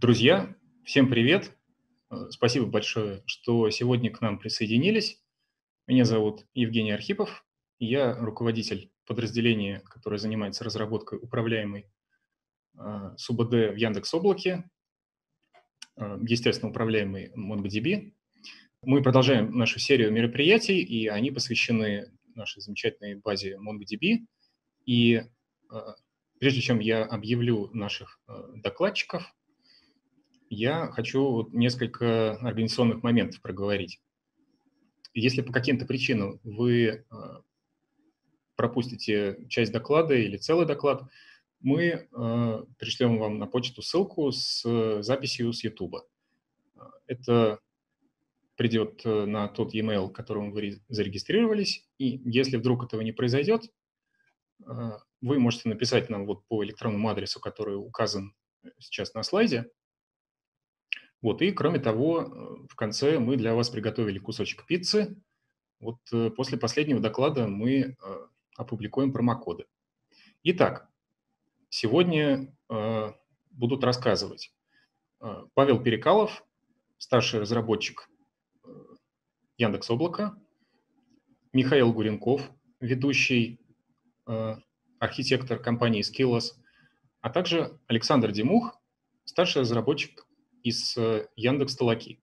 Друзья, всем привет! Э, спасибо большое, что сегодня к нам присоединились. Меня зовут Евгений Архипов. Я руководитель подразделения, которое занимается разработкой управляемой э, СУБД в Яндекс Облаке, э, естественно, управляемый MongoDB. Мы продолжаем нашу серию мероприятий, и они посвящены нашей замечательной базе MongoDB. И прежде чем я объявлю наших докладчиков, я хочу вот несколько организационных моментов проговорить. Если по каким-то причинам вы а, пропустите часть доклада или целый доклад, мы э, пришлем вам на почту ссылку с записью с YouTube. Это придет э, на тот e-mail, которым вы зарегистрировались, и если вдруг этого не произойдет, э, вы можете написать нам вот по электронному адресу, который указан сейчас на слайде, вот, и кроме того, э, в конце мы для вас приготовили кусочек пиццы. Вот э, после последнего доклада мы э, опубликуем промокоды. Итак, сегодня будут рассказывать Павел Перекалов, старший разработчик Яндекс Облака, Михаил Гуренков, ведущий архитектор компании Skillos, а также Александр Демух, старший разработчик из э, Яндекс Толоки.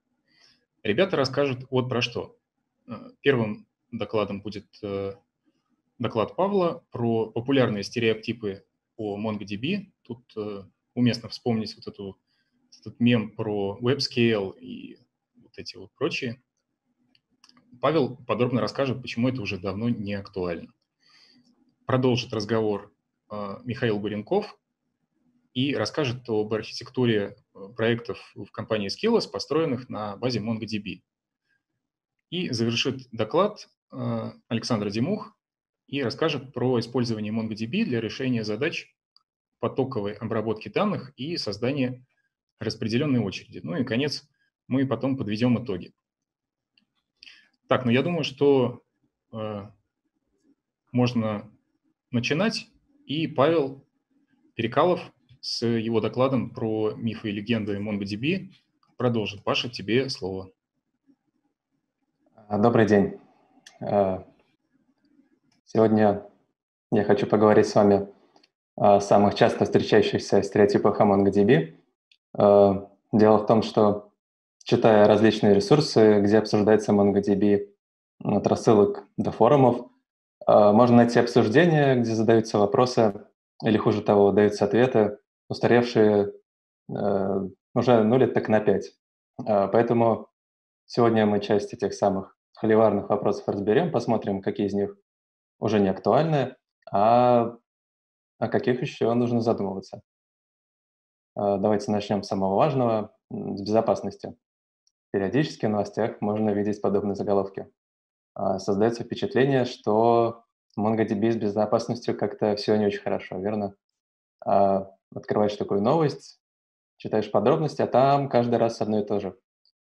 Ребята расскажут вот про что. Э, первым докладом будет э, доклад Павла про популярные стереотипы о MongoDB. Тут уместно вспомнить вот эту, этот мем про WebScale и вот эти вот прочие. Павел подробно расскажет, почему это уже давно не актуально. Продолжит разговор Михаил Гуренков и расскажет об архитектуре проектов в компании Skills, построенных на базе MongoDB. И завершит доклад э, Александр Димух и расскажет про использование MongoDB для решения задач потоковой обработки данных и создания распределенной очереди. Ну и, конец, мы потом подведем итоги. Так, ну я думаю, что э, можно начинать. И Павел Перекалов с его докладом про мифы и легенды MongoDB продолжит. Паша, тебе слово. А, добрый день. А, сегодня я хочу поговорить с вами о самых часто встречающихся стереотипах о MongoDB. А, дело в том, что читая различные ресурсы, где обсуждается MongoDB, от рассылок до форумов, можно найти обсуждения, где задаются вопросы, или хуже того, даются ответы устаревшие э, уже ну лет так на пять. Э, поэтому сегодня мы часть этих самых холиварных вопросов разберем, посмотрим, какие из них уже не актуальны, а о каких еще нужно задумываться. Э, давайте начнем с самого важного, с безопасности. Периодически в новостях можно видеть подобные заголовки. Э, создается впечатление, что MongoDB с безопасностью как-то все не очень хорошо, верно? А открываешь такую новость, читаешь подробности, а там каждый раз одно и то же.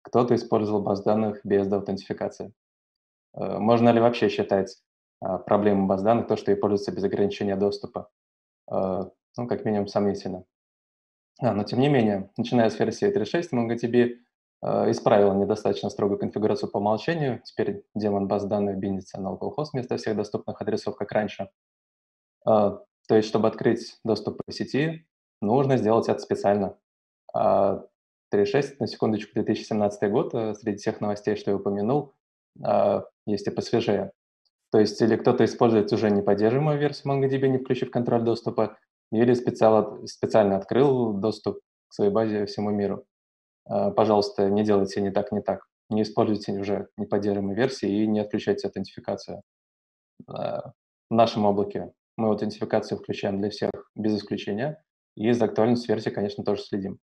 Кто-то использовал баз данных без аутентификации. Э, можно ли вообще считать а, проблемой баз данных то, что и пользуется без ограничения доступа? Э, ну, как минимум, сомнительно. А, но тем не менее, начиная с версии 3.6, MongoDB э, исправила недостаточно строгую конфигурацию по умолчанию. Теперь демон баз данных бинится на localhost вместо всех доступных адресов, как раньше. То есть, чтобы открыть доступ по сети, нужно сделать это специально. 3.6, а на секундочку, 2017 год, э, среди всех новостей, что я упомянул, а, есть и посвежее. То есть или кто-то использует уже неподдерживаемую версию MongoDB, не включив контроль доступа, или специально, специально открыл доступ к своей базе всему миру. А, пожалуйста, не делайте не так, не так. Не используйте уже неподдерживаемые версии и не отключайте аутентификацию. В нашем облаке мы аутентификацию включаем для всех без исключения. И за актуальностью версии, конечно, тоже следим.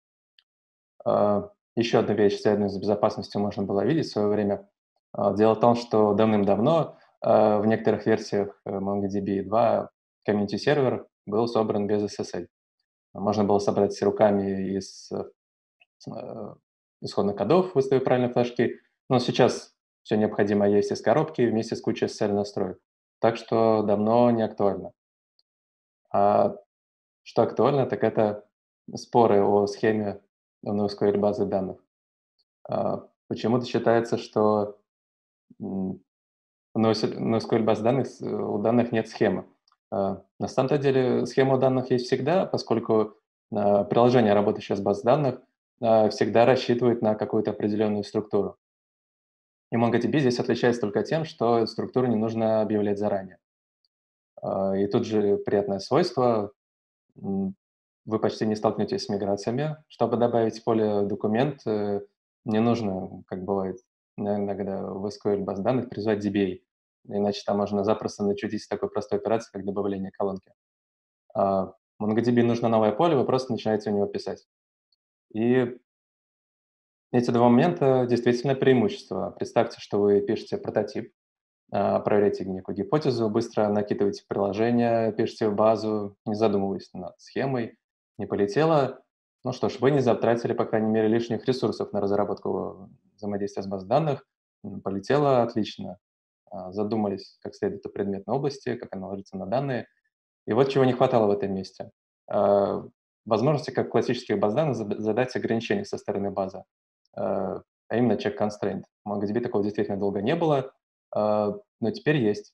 А, еще одна вещь, связанная с безопасностью, можно было видеть в свое время. А, дело в том, что давным-давно а, в некоторых версиях э, MongoDB 2 комьюнити сервер был собран без SSL. Можно было собрать руками из э, исходных кодов, выставив правильно флажки. Но сейчас все необходимое есть из коробки вместе с кучей SSL настроек. Так что давно не актуально. А что актуально, так это споры о схеме NoSQL базы данных. А, почему-то считается, что в NoSQL баз данных у данных нет схемы. А, на самом деле схема у данных есть всегда, поскольку а, приложение, работающее с баз данных, всегда рассчитывает на какую-то определенную структуру. И MongoDB здесь отличается только тем, что структуру не нужно объявлять заранее. И тут же приятное свойство. Вы почти не столкнетесь с миграциями. Чтобы добавить поле документ, э, не нужно, как бывает иногда в SQL баз данных, призвать DBA. Иначе там можно запросто начудить такой простой операции, как добавление колонки. А MongoDB нужно новое поле, вы просто начинаете у него писать. И эти два момента действительно преимущество. Представьте, что вы пишете прототип, а, проверяете некую гипотезу, быстро накидываете приложение, пишете в базу, не задумываясь над схемой, не полетело, ну что ж, вы не затратили, по крайней мере, лишних ресурсов на разработку взаимодействия с баз данных. Полетело отлично. А, задумались как следует о предметной области, как она ложится на данные. И вот чего не хватало в этом месте. А, возможности, как классических баз данных, задать ограничения со стороны базы, а, а именно check constraint. В MongoDB такого действительно долго не было, но теперь есть.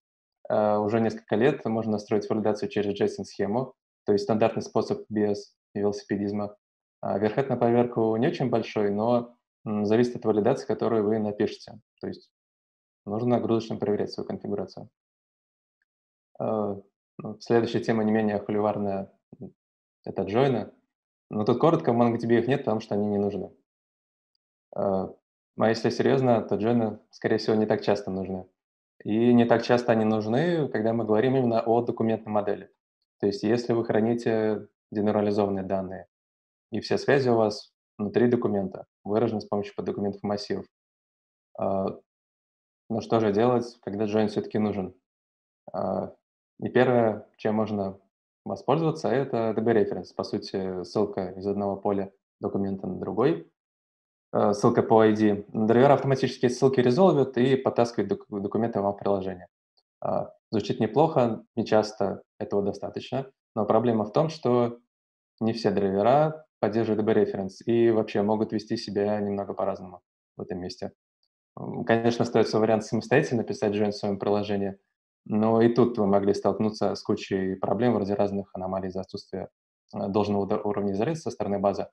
Уже несколько лет можно настроить валидацию через JSON-схему, то есть стандартный способ без велосипедизма. А верхет на поверку не очень большой, но зависит от валидации, которую вы напишете. То есть нужно нагрузочно проверять свою конфигурацию. А, ну, следующая тема не менее холиварная – это джойны. Но тут коротко, в MongoDB их нет, потому что они не нужны. А, а если серьезно, то джойны, скорее всего, не так часто нужны. И не так часто они нужны, когда мы говорим именно о документной модели. То есть если вы храните генерализованные данные, и все связи у вас внутри документа, выражены с помощью поддокументов массивов. А, ну что же делать, когда join все-таки нужен? А, и первое, чем можно воспользоваться, это DB-референс. По сути, ссылка из одного поля документа на другой, ссылка по ID. Драйвер автоматически ссылки резолвит и подтаскивает док документы вам в приложение. Звучит неплохо, не часто этого достаточно, но проблема в том, что не все драйвера поддерживают DB-референс и вообще могут вести себя немного по-разному в этом месте. Конечно, остается вариант самостоятельно писать join в своем приложении, но и тут вы могли столкнуться с кучей проблем вроде разных аномалий за отсутствие э, должного уровня изоляции со стороны базы.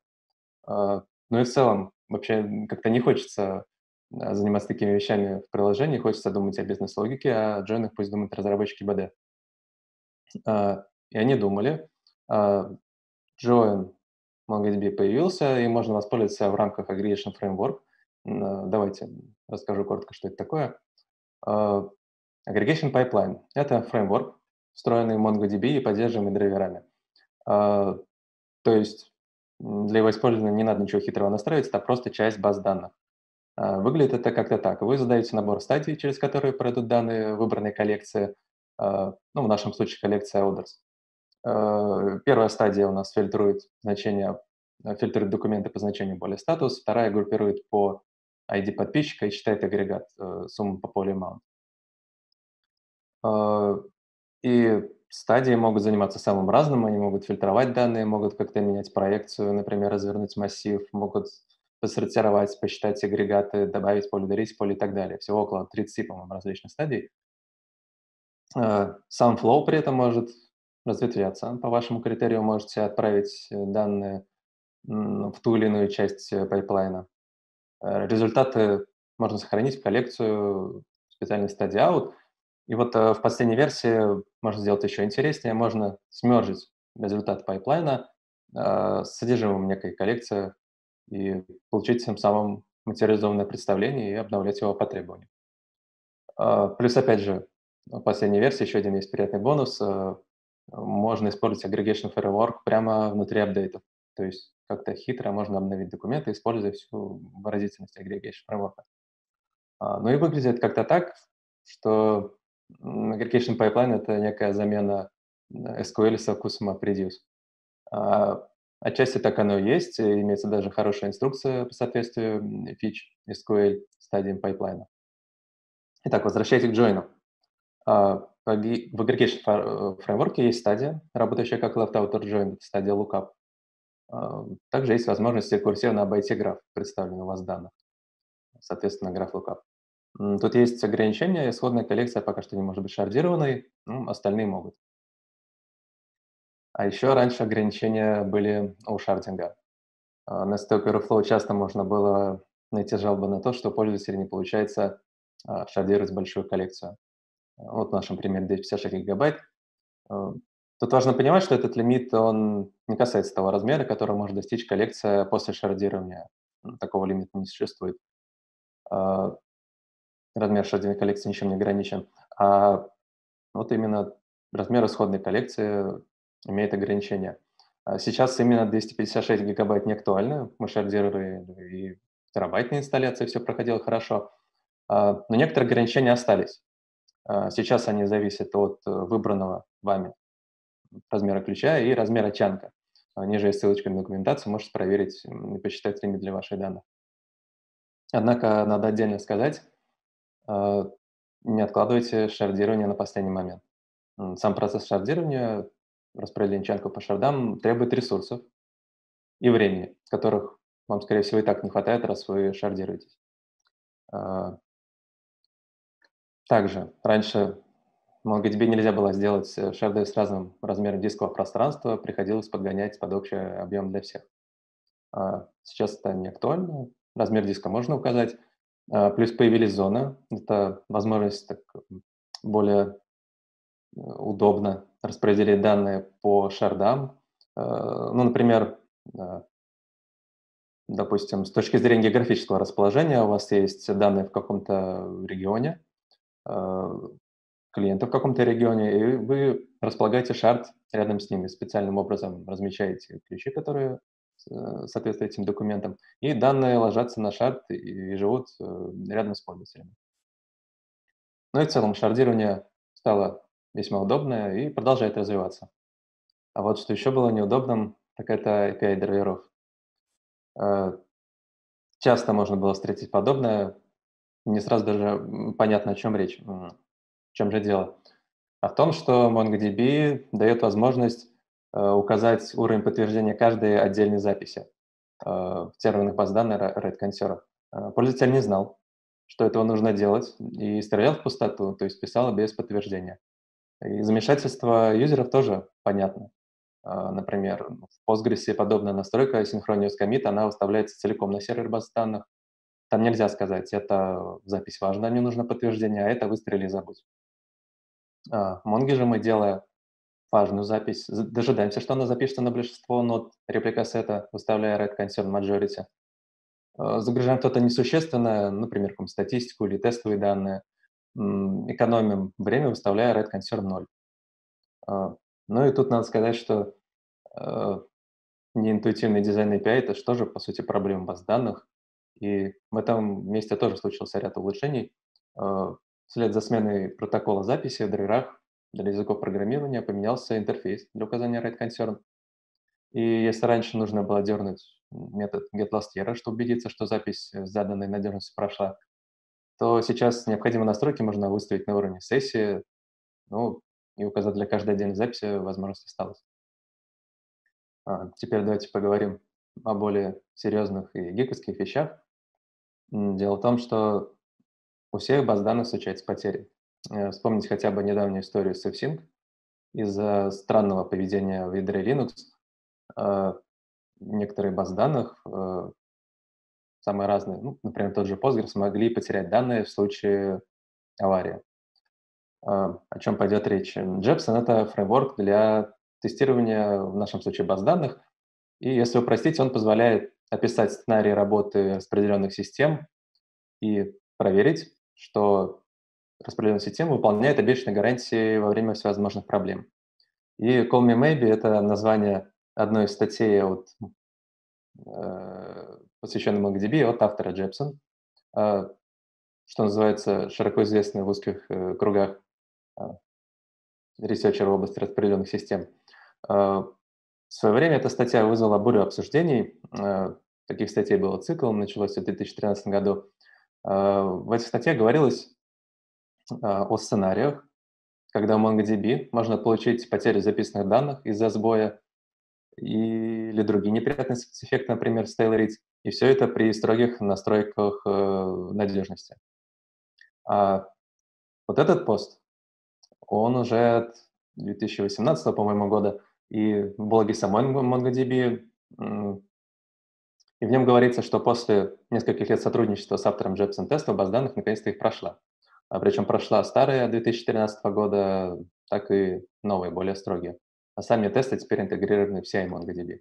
А, ну и в целом, вообще как-то не хочется э, заниматься такими вещами в приложении, хочется думать о бизнес-логике, а джойнах пусть думают разработчики БД. А, и они думали, join MongoDB появился, и можно воспользоваться в рамках Aggregation Framework. Давайте расскажу коротко, что это такое. Aggregation Pipeline — это фреймворк, встроенный в MongoDB и поддерживаемый драйверами. То есть для его использования не надо ничего хитрого настраивать, это просто часть баз данных. Выглядит это как-то так. Вы задаете набор стадий, через которые пройдут данные выбранной коллекции, ну, в нашем случае коллекция orders. Э, первая стадия у нас фильтрует значение, э, фильтрует документы по значению более статус, вторая группирует по ID подписчика и считает агрегат э, суммы по полю amount. И стадии могут заниматься самым разным, они могут фильтровать данные, могут как-то менять проекцию, например, развернуть массив, могут посортировать, посчитать агрегаты, добавить поле, удалить поле и так далее. Всего около 30, по-моему, различных стадий. Сам flow при этом может разветвляться. По вашему критерию можете отправить э, данные в ту или иную часть э, пайплайна. Э, результаты можно сохранить в коллекцию в специальной стадии out. И вот в последней версии можно сделать еще интереснее. Можно смержить результат пайплайна с содержимым некой коллекции и получить тем самым материализованное представление и обновлять его по требованию. Плюс, опять же, в последней версии еще один есть приятный бонус можно использовать aggregation framework прямо внутри апдейтов. То есть как-то хитро можно обновить документы, используя всю выразительность aggregation framework. А, ну и выглядит как-то так, что aggregation pipeline — это некая замена SQL со вкусом MapReduce. А, отчасти так оно и есть, имеется даже хорошая инструкция по соответствию фич SQL стадиям пайплайна. Итак, возвращайтесь к джойну. А, в aggregation фреймворке есть стадия, работающая как left outer join, стадия lookup. Также есть возможность рекурсивно обойти граф, представленный у вас данных, соответственно, граф lookup. Тут есть ограничения, исходная коллекция пока что не может быть шардированной, ну, остальные могут. А еще раньше ограничения были у шардинга. На Stack Overflow часто можно было найти жалобы на то, что пользователю не получается а, шардировать большую коллекцию. Вот в нашем примере 256 гигабайт. А, тут важно понимать, что этот лимит, он не касается того размера, который может достичь коллекция после шардирования. Такого лимита не существует. А, размер шардированной коллекции ничем не ограничен. А вот именно размер исходной коллекции имеет ограничения. Сейчас именно 256 гигабайт не актуально. Мы шардировали и терабайтной инсталляции, все проходило хорошо. Но некоторые ограничения остались. А, сейчас они зависят от э, выбранного вами размера ключа и размера чанка. А, ниже есть ссылочка на документацию, можете проверить и посчитать лимит для ваших данных. Однако надо отдельно сказать, а, не откладывайте шардирование на последний момент. Сам процесс шардирования, распределения чанков по шардам требует ресурсов и времени, которых вам, скорее всего, и так не хватает, раз вы шардируетесь. Также раньше MongoDB нельзя было сделать э, шарды с разным размером дискового пространства, приходилось подгонять под общий объем для всех. Сейчас это не актуально, размер диска можно указать. А, плюс появились зоны, это возможность так более э, удобно распределить данные по шардам. А, ну, например, допустим, с точки зрения географического расположения у вас есть данные в каком-то регионе, Э, клиента в каком-то регионе, и вы располагаете шард рядом с ними, специальным образом размещаете ключи, которые э, соответствуют этим документам, и данные ложатся на шард и живут э, рядом с пользователями. Ну и в целом шардирование стало весьма удобное и продолжает развиваться. А вот что еще было неудобным, так это API драйверов. Часто можно было встретить подобное, не сразу даже понятно, о чем речь, в чем же дело. А в том, что MongoDB дает возможность э, указать уровень подтверждения каждой отдельной записи э, в терминах баз данных RedConsor. Э, пользователь не знал, что этого нужно делать, и стрелял в пустоту, то есть писал без подтверждения. И замешательство юзеров тоже понятно. Например, в Postgres подобная настройка Synchronous Commit, она выставляется целиком на сервер баз данных, там нельзя сказать, это запись важна, мне нужно подтверждение, а это выстрели и забудь. В Монге же мы, делая важную запись, дожидаемся, что она запишется на большинство нот репликассета, выставляя red concern majority. А, загружаем что-то несущественное, например, статистику или тестовые данные. Экономим время, выставляя red concern 0. А, ну и тут надо сказать, что неинтуитивный дизайн API – это что же, по сути, проблема баз данных. И в этом месте тоже случился ряд улучшений. Э, вслед за сменой протокола записи в драйверах для языков программирования поменялся интерфейс для указания write concern. И если раньше нужно было дернуть метод getLastYerror, чтобы убедиться, что запись с заданной надежностью прошла, то сейчас необходимые настройки можно выставить на уровне сессии, ну, и указать для каждой отдельной записи возможность осталась. А, теперь давайте поговорим о более серьезных и гиковских вещах. Дело в том, что у всех баз данных случаются потери. Э, вспомните хотя бы недавнюю историю с FSync. Из-за странного поведения в ядре Linux э, некоторые баз данных, э, самые разные, ну, например, тот же Postgres, могли потерять данные в случае аварии. О чем пойдет речь? Jepson — это фреймворк для тестирования, в нашем случае, баз данных. И если упростить, он позволяет описать сценарий работы распределенных систем и проверить, что распределенная система выполняет обещанные гарантии во время всевозможных проблем. И Call Me Maybe — это название одной из статей от, э, посвященной MongoDB от автора Джепсон, э, что называется широко известный в узких э, кругах э, ресерчер в области распределенных систем. Э, в свое время эта статья вызвала бурю обсуждений. Э, таких статей было цикл, началось в 2013 году. Э, в этих статьях говорилось о сценариях, когда в MongoDB можно получить потерю записанных данных из-за сбоя, или другие неприятные спецэффекты, например, stale и все это при строгих настройках э, надежности. А вот этот пост, он уже от 2018, по-моему, года, и в блоге самой MongoDB, и в нем говорится, что после нескольких лет сотрудничества с автором Jepson теста баз данных наконец-то их прошла. А причем прошла старая 2013 года, так и новые, более строгие. А сами тесты теперь интегрированы в CI MongoDB.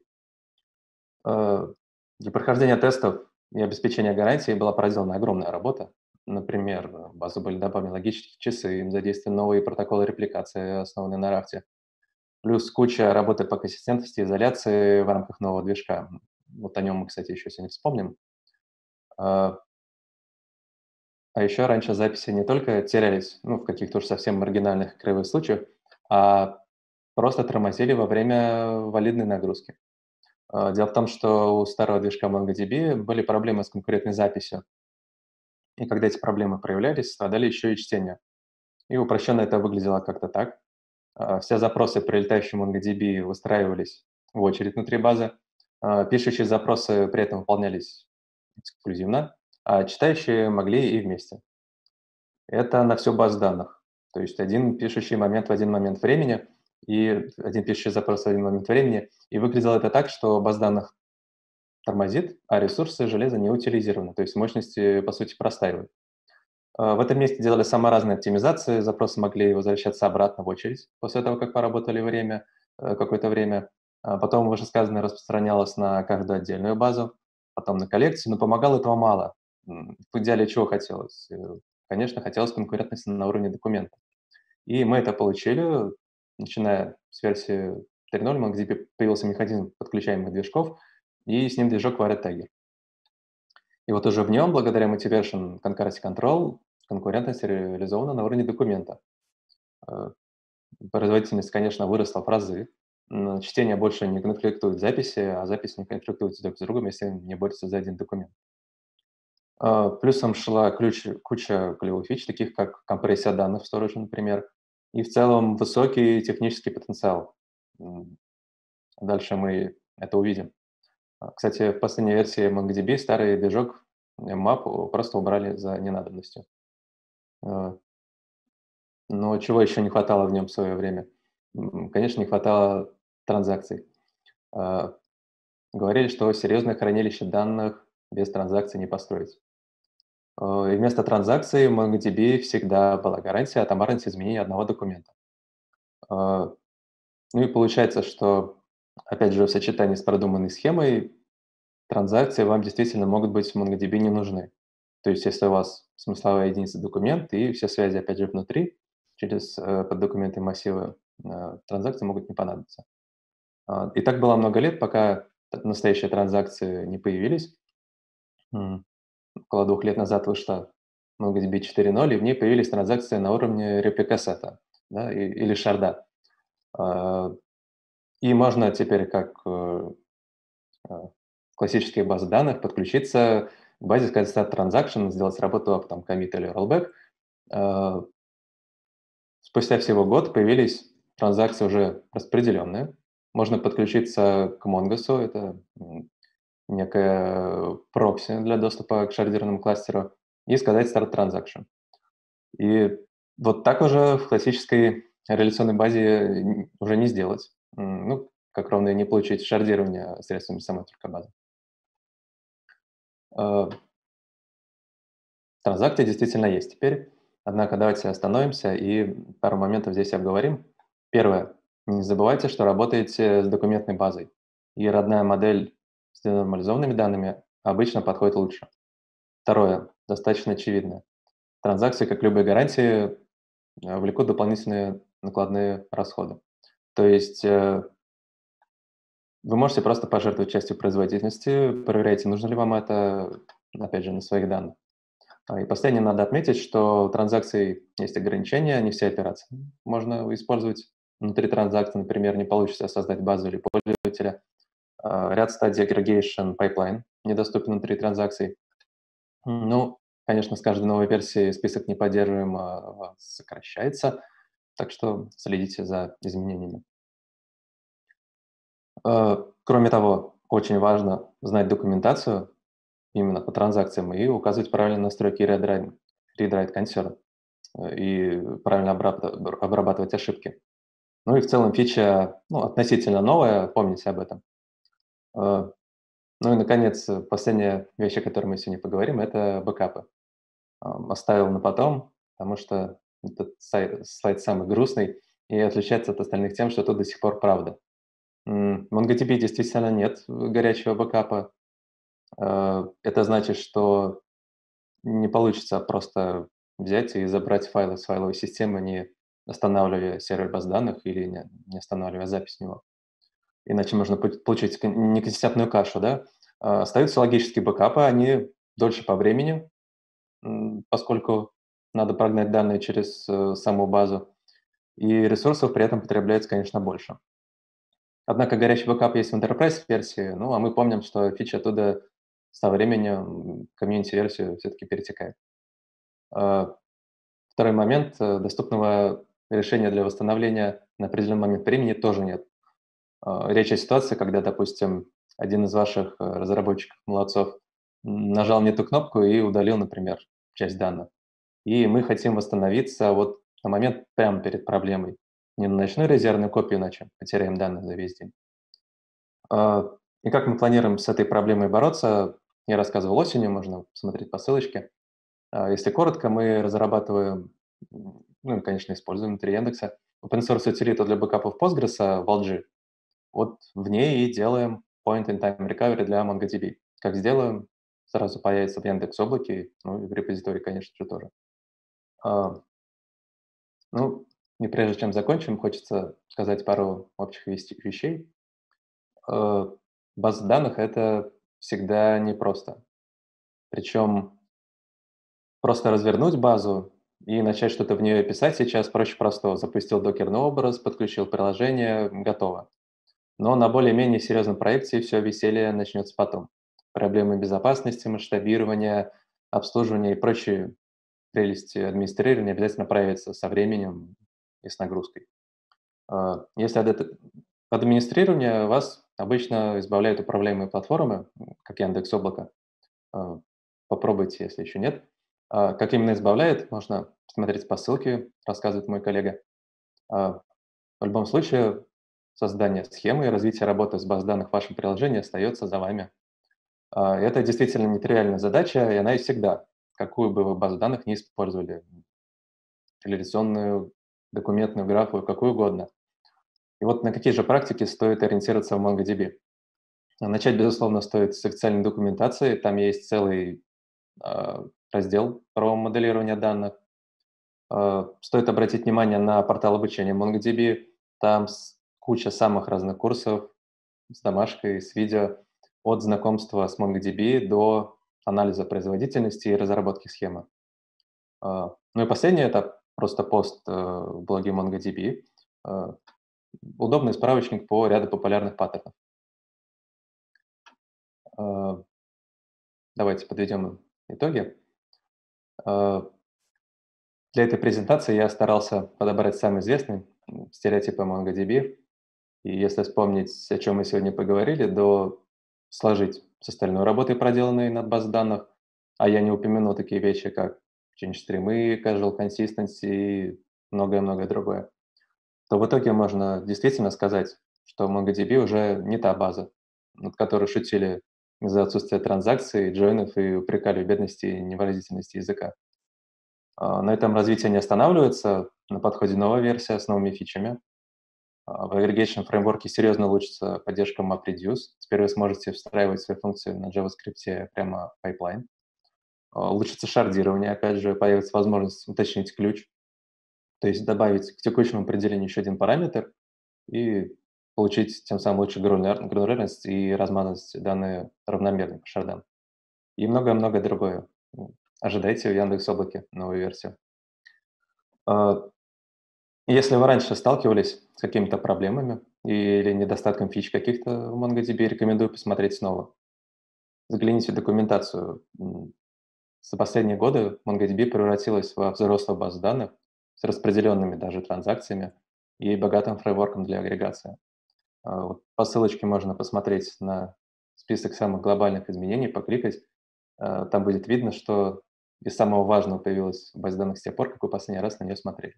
Э, для прохождения тестов и обеспечения гарантии была проделана огромная работа. Например, в базу были добавлены логические часы, им задействованы новые протоколы репликации, основанные на рафте. Плюс куча работы по консистентности, изоляции в рамках нового движка. Вот о нем мы, кстати, еще сегодня вспомним. А, еще раньше записи не только терялись, ну, в каких-то уж совсем маргинальных кривых случаях, а просто тормозили во время валидной нагрузки. А, дело в том, что у старого движка MongoDB были проблемы с конкурентной записью. И когда эти проблемы проявлялись, страдали еще и чтение. И упрощенно это выглядело как-то так. А, все запросы, прилетающие в MongoDB, выстраивались в очередь внутри базы. А, пишущие запросы при этом выполнялись эксклюзивно, а читающие могли и вместе. Это на всю базу данных. То есть один пишущий момент в один момент времени и один пишущий запрос в один момент времени. И выглядело это так, что баз данных тормозит, а ресурсы железа не утилизированы, то есть мощности, по сути, простаивают. А, в этом месте делали самые разные оптимизации, запросы могли возвращаться обратно в очередь после того, как поработали время, э, какое-то время. А потом вышесказанное распространялось на каждую отдельную базу, потом на коллекцию, но помогало этого мало. В идеале чего хотелось? Э, конечно, хотелось конкурентности на уровне документа. И мы это получили, начиная с версии 3.0, MongoDB появился механизм подключаемых движков, и с ним движок Wired И вот уже в нем, благодаря Motivation Concurrency Control, конкурентность реализована на уровне документа. Э, производительность, конечно, выросла в разы, чтение больше не конфликтует записи, а запись не конфликтует друг с другом, если не борются за один документ. А, плюсом шла ключ, куча клевых фич, таких как компрессия данных в Storage, например, и в целом высокий технический потенциал. Дальше мы это увидим. А, кстати, в последней версии MongoDB старый движок map просто убрали за ненадобностью. А, но чего еще не хватало в нем в свое время? Конечно, не хватало транзакций. Говорили, что серьезное хранилище данных без транзакций не построить. А, и вместо транзакций в MongoDB всегда была гарантия атомарности изменения одного документа. А, ну и получается, что, опять же, в сочетании с продуманной схемой, транзакции вам действительно могут быть в MongoDB не нужны. То есть если у вас смысловая единица документ и все связи, опять же, внутри, через э, поддокументы массивы, э, транзакции могут не понадобиться. И так было много лет, пока настоящие транзакции не появились. Около двух лет назад вышла MongoDB 4.0, и в ней появились транзакции на уровне репликасета да, или шарда. А, и можно теперь, как э, э, классические базы данных, подключиться к базе, сказать start transaction, сделать работу там commit или rollback. А, спустя всего год появились транзакции уже распределенные, можно подключиться к Mongoose, это некая прокси для доступа к шардированному кластеру, и сказать Start Transaction. И вот так уже в классической реляционной базе уже не сделать. Ну, как ровно и не получить шардирование средствами самой только базы. А, транзакции действительно есть теперь. Однако давайте остановимся и пару моментов здесь обговорим. Первое. Не забывайте, что работаете с документной базой, и родная модель с нормализованными данными обычно подходит лучше. Второе, достаточно очевидно. Транзакции, как любые гарантии, э, влекут дополнительные накладные расходы. То есть э, вы можете просто пожертвовать частью производительности, проверяйте, нужно ли вам это, опять же, на своих данных. А, и последнее надо отметить, что у транзакций есть ограничения, не все операции можно использовать внутри транзакции, например, не получится создать базу или пользователя. А, ряд стадий aggregation pipeline недоступен внутри транзакций. Ну, конечно, с каждой новой версией список неподдерживаемо сокращается, так что следите за изменениями. Э, кроме того, очень важно знать документацию именно по транзакциям и указывать правильные настройки read-write, read-write консерва и правильно обрабатывать ошибки. Ну и в целом фича ну, относительно новая, помните об этом. Э, ну и, наконец, последняя вещь, о которой мы сегодня поговорим, это бэкапы. Оставил на потом, потому что этот слайд, слайд самый грустный и отличается от остальных тем, что тут до сих пор правда. В MongoDB действительно нет горячего бэкапа. Э, это значит, что не получится просто взять и забрать файлы с файловой системы, не останавливая сервер баз данных или не, не останавливая запись в него. Иначе можно получить неконсистентную кашу, да? А, остаются логические бэкапы, они дольше по времени, поскольку надо прогнать данные через э, саму базу, и ресурсов при этом потребляется, конечно, больше. Однако горячий бэкап есть в Enterprise версии, ну, а мы помним, что фича оттуда со временем community -версию все-таки перетекает. А, второй момент. Э, доступного решения для восстановления на определенный момент времени тоже нет. А, речь о ситуации, когда, допустим, один из ваших э, разработчиков, молодцов, нажал не ту кнопку и удалил, например, часть данных. И мы хотим восстановиться вот на момент прямо перед проблемой. Не на ночной резервной копии, иначе потеряем данные за весь день. А, и как мы планируем с этой проблемой бороться, я рассказывал осенью, можно посмотреть по ссылочке. А, если коротко, мы разрабатываем, ну и, конечно, используем внутри Яндекса open source утилиту для бэкапов Postgres, Valg. Вот в ней и делаем point-in-time recovery для MongoDB. Как сделаем, сразу появится в Яндекс облаке, ну и в репозитории, конечно же, тоже. А, ну, и прежде чем закончим, хочется сказать пару общих вещей. А, база данных — это всегда непросто. Причем просто развернуть базу и начать что-то в нее писать сейчас проще простого. Запустил докерный образ, подключил приложение, готово. Но на более-менее серьезном проекте все веселье начнется потом. Проблемы безопасности, масштабирования, обслуживания и прочие прелести администрирования обязательно проявятся со временем и с нагрузкой. А, если от администрирования вас обычно избавляют управляемые платформы, как Яндекс Облако. А, попробуйте, если еще нет. А, как именно избавляет, можно посмотреть по ссылке, рассказывает мой коллега. В любом случае, создание схемы и развитие работы с баз данных в вашем приложении остается за вами. Это действительно нетривиальная задача, и она есть всегда какую бы вы базу данных не использовали, реляционную, документную, графовую, какую угодно. И вот на какие же практики стоит ориентироваться в MongoDB? Начать, безусловно, стоит с официальной документации. Там есть целый э, раздел про моделирование данных. Э, стоит обратить внимание на портал обучения MongoDB. Там куча самых разных курсов с домашкой, с видео, от знакомства с MongoDB до анализа производительности и разработки схемы. А, ну и последний это просто пост э, в блоге MongoDB. А, удобный справочник по ряду популярных паттернов. А, давайте подведем итоги. Для этой презентации я старался подобрать самый известный стереотипы MongoDB. И если вспомнить, о чем мы сегодня поговорили, до сложить с остальной работой, проделанной над баз данных, а я не упомяну такие вещи, как change стримы, casual consistency и многое-многое другое, то в итоге можно действительно сказать, что MongoDB уже не та база, над которой шутили из-за отсутствия транзакций, джойнов и упрекали в бедности и невыразительности языка. А, на этом развитие не останавливается, на подходе новая версия с новыми фичами, в aggregation фреймворке серьезно улучшится поддержка MapReduce. Теперь вы сможете встраивать свои функции на JavaScript прямо в. А, улучшится шардирование, опять же, появится возможность уточнить ключ, то есть добавить к текущему определению еще один параметр и получить тем самым лучше гранулярность и размазать данные равномерно по шардам. И многое-многое другое. Ожидайте в Яндекс Облаке новую версию. А, если вы раньше сталкивались с какими-то проблемами или недостатком фич каких-то в MongoDB, рекомендую посмотреть снова. Загляните в документацию. За последние годы MongoDB превратилась во взрослую базу данных с распределенными даже транзакциями и богатым фреймворком для агрегации. Вот по ссылочке можно посмотреть на список самых глобальных изменений, покликать. Там будет видно, что из самого важного появилась база данных с тех пор, как вы последний раз на нее смотрели.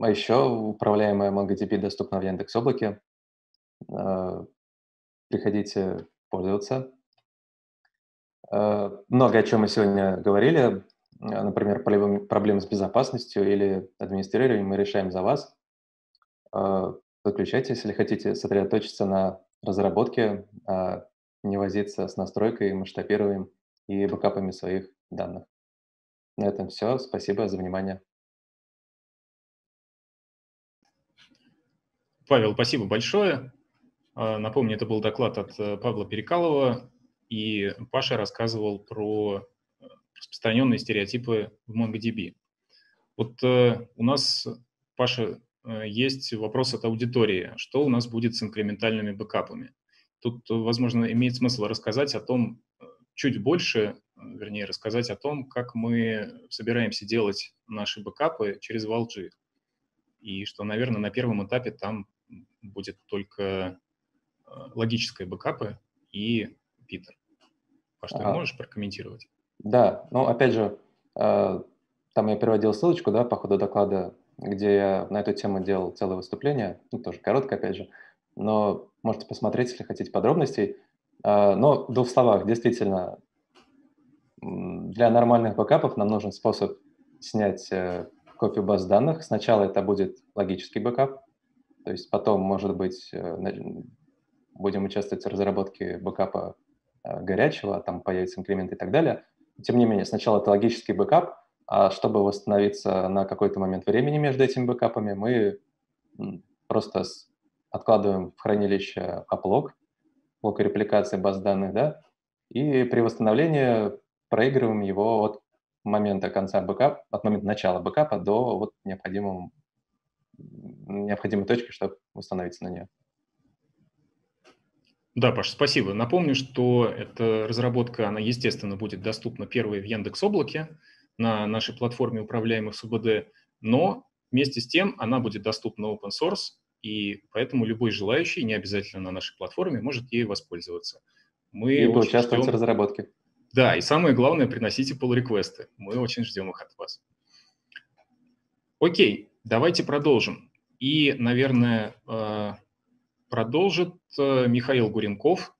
А еще управляемая MongoDB доступна в Яндекс.Облаке. Приходите пользоваться. Много о чем мы сегодня говорили. Например, проблемы с безопасностью или администрированием мы решаем за вас. Подключайтесь, если хотите сосредоточиться на разработке, не возиться с настройкой, масштабируем и бэкапами своих данных. На этом все. Спасибо за внимание. Павел, спасибо большое. А, напомню, это был доклад от э, Павла Перекалова, и Паша рассказывал про э, распространенные стереотипы в MongoDB. Вот э, у нас, Паша, есть вопрос от аудитории. Что у нас будет с инкрементальными бэкапами? Тут, возможно, имеет смысл рассказать о том, чуть больше, вернее, рассказать о том, как мы собираемся делать наши бэкапы через Valg. И что, наверное, на первом этапе там будет только э, логическое бэкапы и Питер. А что, ага. можешь прокомментировать? Да, ну, опять же, э, там я приводил ссылочку, да, по ходу доклада, где я на эту тему делал целое выступление, ну, тоже короткое, опять же, но можете посмотреть, если хотите подробностей. Э, но в двух словах, действительно, для нормальных бэкапов нам нужен способ снять копию баз данных. Сначала это будет логический бэкап, то есть потом, может быть, э, будем участвовать в разработке бэкапа э, горячего, там появится инкремент и так далее. Тем не менее, сначала это логический бэкап, а чтобы восстановиться на какой-то момент времени между этими бэкапами, мы просто откладываем в хранилище oplog, блок репликации баз данных, да, и при восстановлении проигрываем его от момента конца бэкапа, от момента начала бэкапа до вот необходимого необходимой точки, чтобы установиться на нее. Да, Паш, спасибо. Напомню, что эта разработка, она, естественно, будет доступна первой в Яндекс Облаке на нашей платформе управляемых СУБД, но вместе с тем она будет доступна open source, и поэтому любой желающий, не обязательно на нашей платформе, может ей воспользоваться. Мы и поучаствовать ждем... в разработке. Да, и самое главное, приносите pull-реквесты. Мы очень ждем их от вас. Окей, давайте продолжим. И, наверное, э, продолжит э, Михаил Гуренков,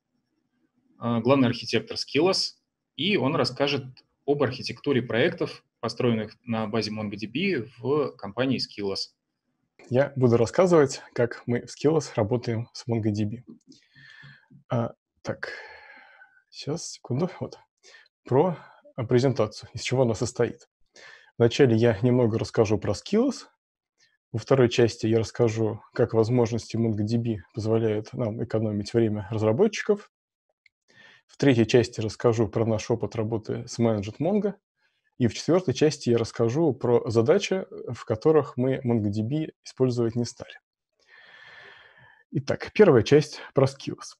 э, главный архитектор Skills, и он расскажет об архитектуре проектов, построенных на базе MongoDB в компании Skills. Я буду рассказывать, как мы в Skills работаем с MongoDB. А, так, сейчас, секунду. Вот. Про презентацию, из чего она состоит. Вначале я немного расскажу про Skills, во второй части я расскажу, как возможности MongoDB позволяют нам экономить время разработчиков. В третьей части расскажу про наш опыт работы с Managed Mongo. И в четвертой части я расскажу про задачи, в которых мы MongoDB использовать не стали. Итак, первая часть про Skills.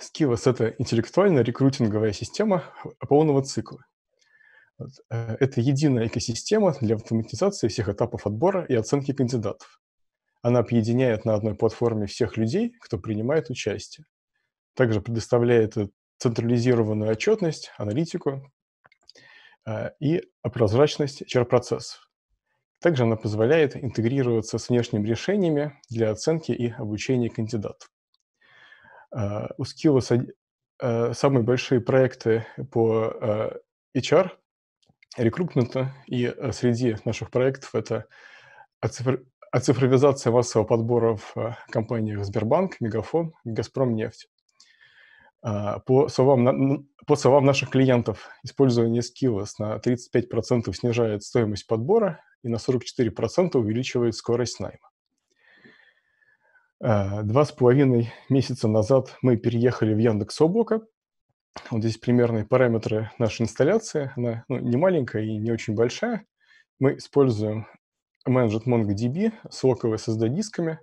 Skills – это интеллектуальная рекрутинговая система полного цикла. Э, это единая экосистема для автоматизации всех этапов отбора и оценки кандидатов. Она объединяет на одной платформе всех людей, кто принимает участие. Также предоставляет централизированную отчетность, аналитику э, и прозрачность HR-процессов. Также она позволяет интегрироваться с внешними решениями для оценки и обучения кандидатов. Э, у Skills самые большие проекты по HR рекрутмента, и э, среди наших проектов это оцифровизация массового подбора в э, компаниях Сбербанк, Мегафон, Газпром нефть. А, по словам, по словам наших клиентов, использование Skills на 35% снижает стоимость подбора и на 44% увеличивает скорость найма. А, два с половиной месяца назад мы переехали в Яндекс Облако, вот здесь примерные параметры нашей инсталляции. Она ну, не маленькая и не очень большая. Мы используем Managed MongoDB с локовой SSD-дисками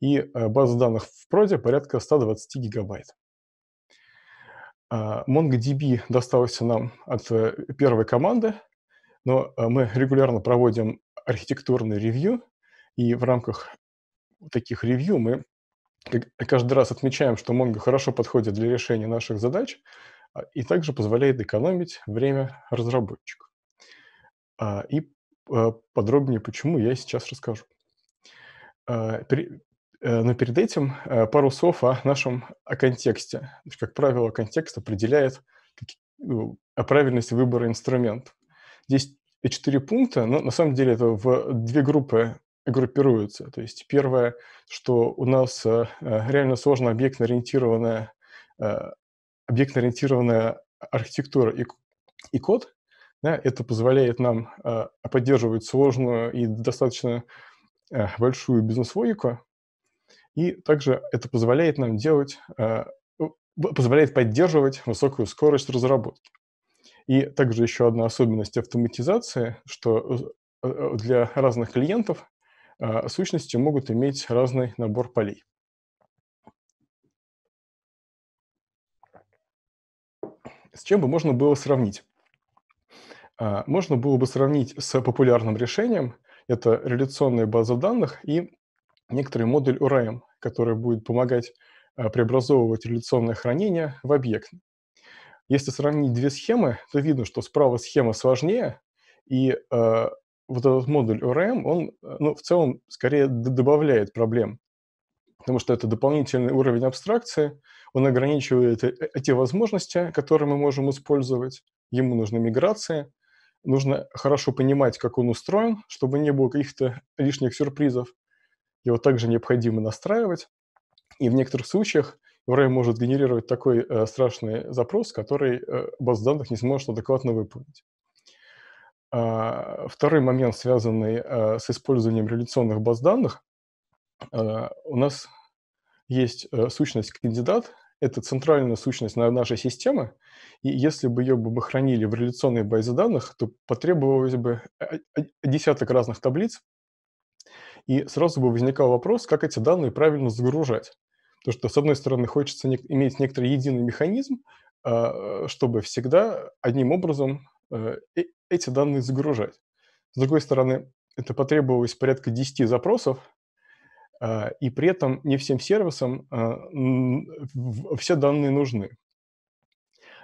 и э, база данных в проде порядка 120 гигабайт. А, MongoDB достался нам от э, первой команды, но э, мы регулярно проводим архитектурный ревью, и в рамках таких ревью мы каждый раз отмечаем, что Mongo хорошо подходит для решения наших задач и также позволяет экономить время разработчиков. А, и а, подробнее почему я сейчас расскажу. Э, но перед этим э, пару слов о нашем о контексте. Как правило, контекст определяет ну, правильность выбора инструментов. Здесь четыре пункта, но на самом деле это в две группы группируются. То есть первое, что у нас э, реально сложно объектно-ориентированная, объектно-ориентированная архитектура и, и код, да, это позволяет нам поддерживать сложную и достаточно большую бизнес-логику, и также это позволяет нам делать, позволяет поддерживать высокую скорость разработки. И также еще одна особенность автоматизации, что э, э, для разных клиентов сущности могут иметь разный набор полей. С чем бы можно было сравнить? Можно было бы сравнить с популярным решением, это реляционная база данных и некоторый модуль ORM, который будет помогать а, преобразовывать реляционное хранение в объект. Если сравнить две схемы, то видно, что справа схема сложнее, и э, вот этот модуль ORM, он ну, в целом скорее добавляет проблем, потому что это дополнительный уровень абстракции, он ограничивает э, эти возможности, которые мы можем использовать, ему нужны миграции, нужно хорошо понимать, как он устроен, чтобы не было каких-то лишних сюрпризов. Его также необходимо настраивать. И в некоторых случаях Array может генерировать такой э, страшный запрос, который э, база данных не сможет адекватно выполнить. А, второй момент, связанный э, с использованием реляционных баз данных, э, у нас есть э, сущность кандидат, это центральная сущность нашей системы, и если бы ее бы хранили в реляционной базе данных, то потребовалось бы десяток разных таблиц, и сразу бы возникал вопрос, как эти данные правильно загружать. Потому что, с одной стороны, хочется не, иметь некоторый единый механизм, а, чтобы всегда одним образом э, э, эти данные загружать. С другой стороны, это потребовалось порядка 10 запросов, и при этом не всем сервисам а, все данные нужны.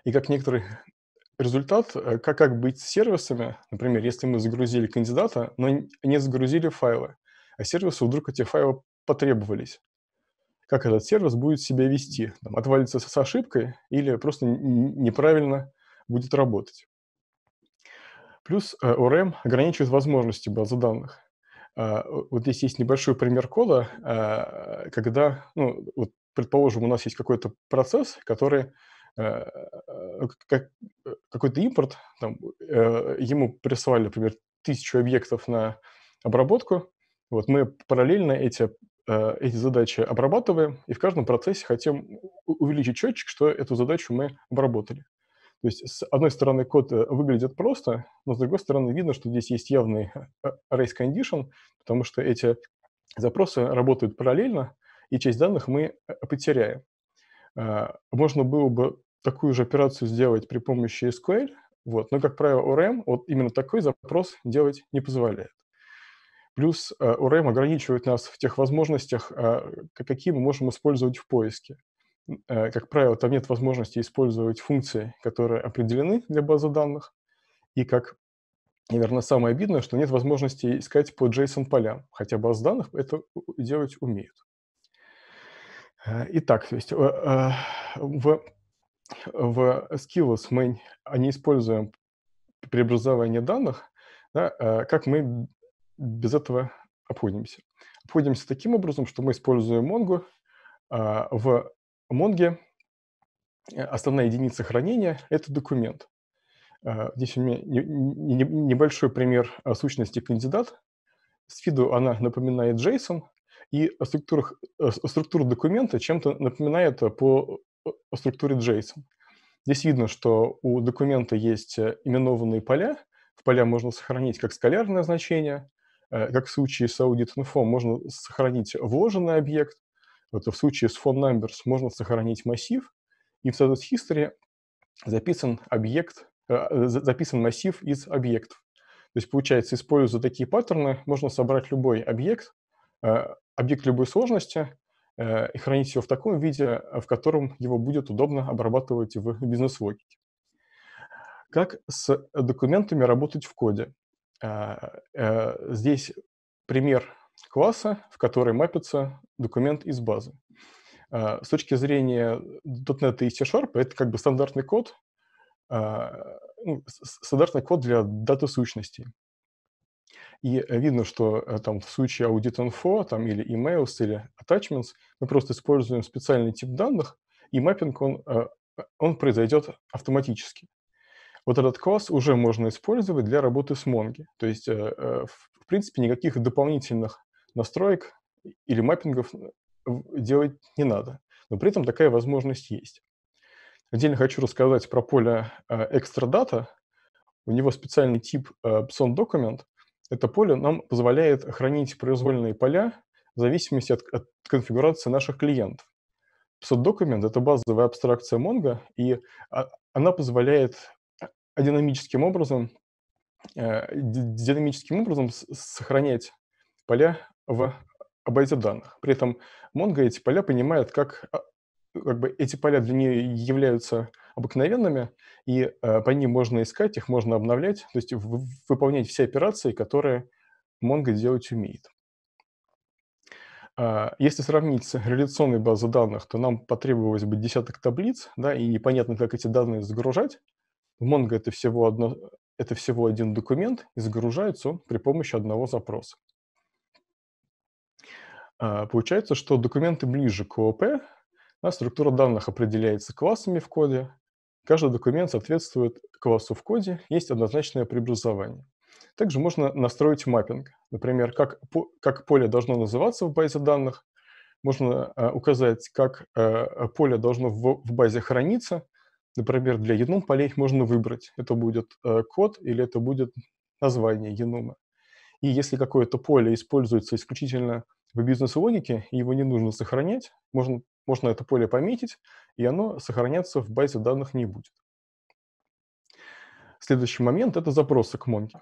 И как некоторый результат, э, как, как быть с сервисами, например, если мы загрузили кандидата, но не загрузили файлы, а сервису вдруг эти файлы потребовались. Как этот сервис будет себя вести? Там, отвалится с ошибкой или просто неправильно будет работать? Плюс ORM э, ограничивает возможности базы данных. А, вот здесь есть небольшой пример кода, а, когда, ну, вот, предположим, у нас есть какой-то процесс, который э, как, какой-то импорт, там, э, ему прислали, например, тысячу объектов на обработку, вот мы параллельно эти, э, эти задачи обрабатываем, и в каждом процессе хотим увеличить счетчик, что эту задачу мы обработали. То есть, с одной стороны, код э, выглядит просто, но с другой стороны, видно, что здесь есть явный э, race condition, потому что эти запросы работают параллельно, и часть данных мы э, потеряем. Можно было бы такую же операцию сделать при помощи SQL, вот, но, как правило, ORM вот именно такой запрос делать не позволяет. Плюс ORM ограничивает нас в тех возможностях, какие мы можем использовать в поиске. Э, как правило, там нет возможности использовать функции, которые определены для базы данных. И как, наверное, самое обидное, что нет возможности искать по JSON-полям, хотя базы данных это делать умеют. Э, итак, то есть э, в, в Skills мы не используем преобразование данных, да, как мы без этого обходимся. Обходимся таким образом, что мы используем Mongo в Монге э, основная единица хранения – это документ. Э, здесь у меня небольшой пример сущности кандидат. С виду она напоминает JSON, и структура, э, структура документа чем-то напоминает по структуре JSON. Здесь видно, что у документа есть именованные поля. В поля можно сохранить как скалярное значение, как в случае с audit info можно сохранить вложенный объект, это в случае с phone numbers можно сохранить массив, и в status history записан объект, э, записан массив из объектов. То есть, получается, используя такие паттерны, можно собрать любой объект объект любой сложности и хранить его в таком виде, в котором его будет удобно обрабатывать в бизнес-логике. Как с документами работать в коде? Здесь пример класса, в который мапится документ из базы. С точки зрения .NET и C-Sharp это как бы стандартный код, ну, стандартный код для дата-сущностей. И видно, что э, там в случае audit info там, или emails или attachments мы просто используем специальный тип данных, и маппинг он, э, он произойдет автоматически. Вот этот класс уже можно использовать для работы с Mongo. То есть, э, в принципе, никаких дополнительных настроек или маппингов делать не надо. Но при этом такая возможность есть. Отдельно хочу рассказать про поле extra data. У него специальный тип pson document. Это поле нам позволяет хранить произвольные поля в зависимости от, от конфигурации наших клиентов. Pson document – это базовая абстракция Mongo, и а, она позволяет динамическим образом, э, динамическим образом сохранять поля в базе данных. При этом Mongo эти поля понимает как а, как бы эти поля для нее являются обыкновенными, и э, по ним можно искать, их можно обновлять, то есть выполнять все операции, которые Mongo делать умеет. А, если сравнить с реляционной базой данных, то нам потребовалось бы десяток таблиц, да, и непонятно, как эти данные загружать. В Mongo это всего, одно, это всего один документ, и загружается он при помощи одного запроса. А, получается, что документы ближе к ООП, а структура данных определяется классами в коде. Каждый документ соответствует классу в коде, есть однозначное преобразование. Также можно настроить маппинг. Например, как, как поле должно называться в базе данных. Можно э, указать, как э, поле должно в базе храниться. Например, для enum полей можно выбрать, это будет э, код или это будет название enum. И если какое-то поле используется исключительно в бизнес-логике, его не нужно сохранять, можно можно это поле пометить, и оно сохраняться в базе данных не будет. Следующий момент – это запросы к Mongo.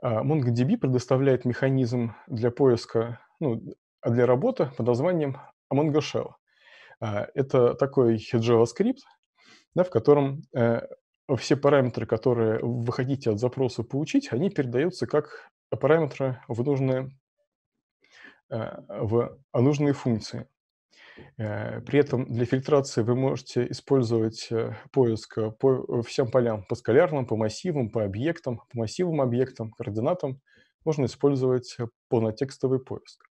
А, MongoDB предоставляет механизм для поиска, ну, для работы под названием Mongo Shell. А, это такой JavaScript, да, в котором э, все параметры, которые вы хотите от запроса получить, они передаются как параметры в нужные, э, в нужные функции. Э, при этом для фильтрации вы можете использовать э, поиск по всем полям, по скалярным, по массивам, по объектам, по массивным объектам, координатам. Можно использовать полнотекстовый поиск.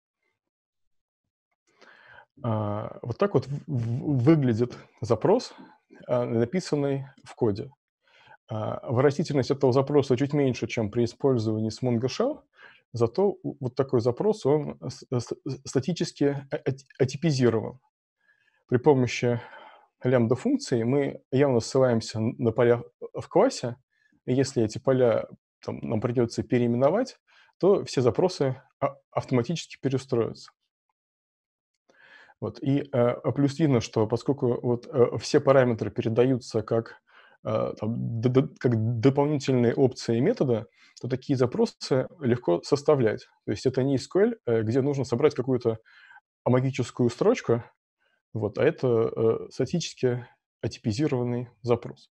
А, вот так вот выглядит запрос, а, написанный в коде. А, выразительность этого запроса чуть меньше, чем при использовании с Mongo Shell, Зато вот такой запрос, он статически атипизирован. При помощи лямбда-функции мы явно ссылаемся на поля в классе, и если эти поля там, нам придется переименовать, то все запросы а, автоматически перестроятся. Вот. И э, плюс видно, что поскольку вот, э, все параметры передаются как а, там, как дополнительные опции метода, то такие запросы легко составлять. То есть это не SQL, э, где нужно собрать какую-то магическую строчку, вот, а это э, статически атипизированный запрос.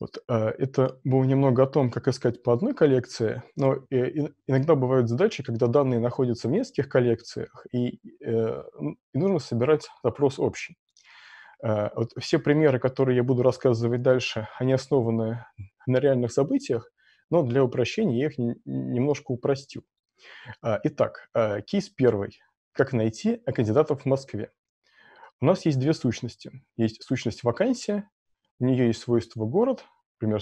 Вот, э, это было немного о том, как искать по одной коллекции, но иногда бывают задачи, когда данные находятся в нескольких коллекциях, и, и нужно собирать запрос общий. Э, вот все примеры, которые я буду рассказывать дальше, они основаны на реальных событиях, но для упрощения я их немножко упростил. Э, итак, э, кейс первый. Как найти кандидатов в Москве? У нас есть две сущности. Есть сущность вакансия, у нее есть свойство город, например,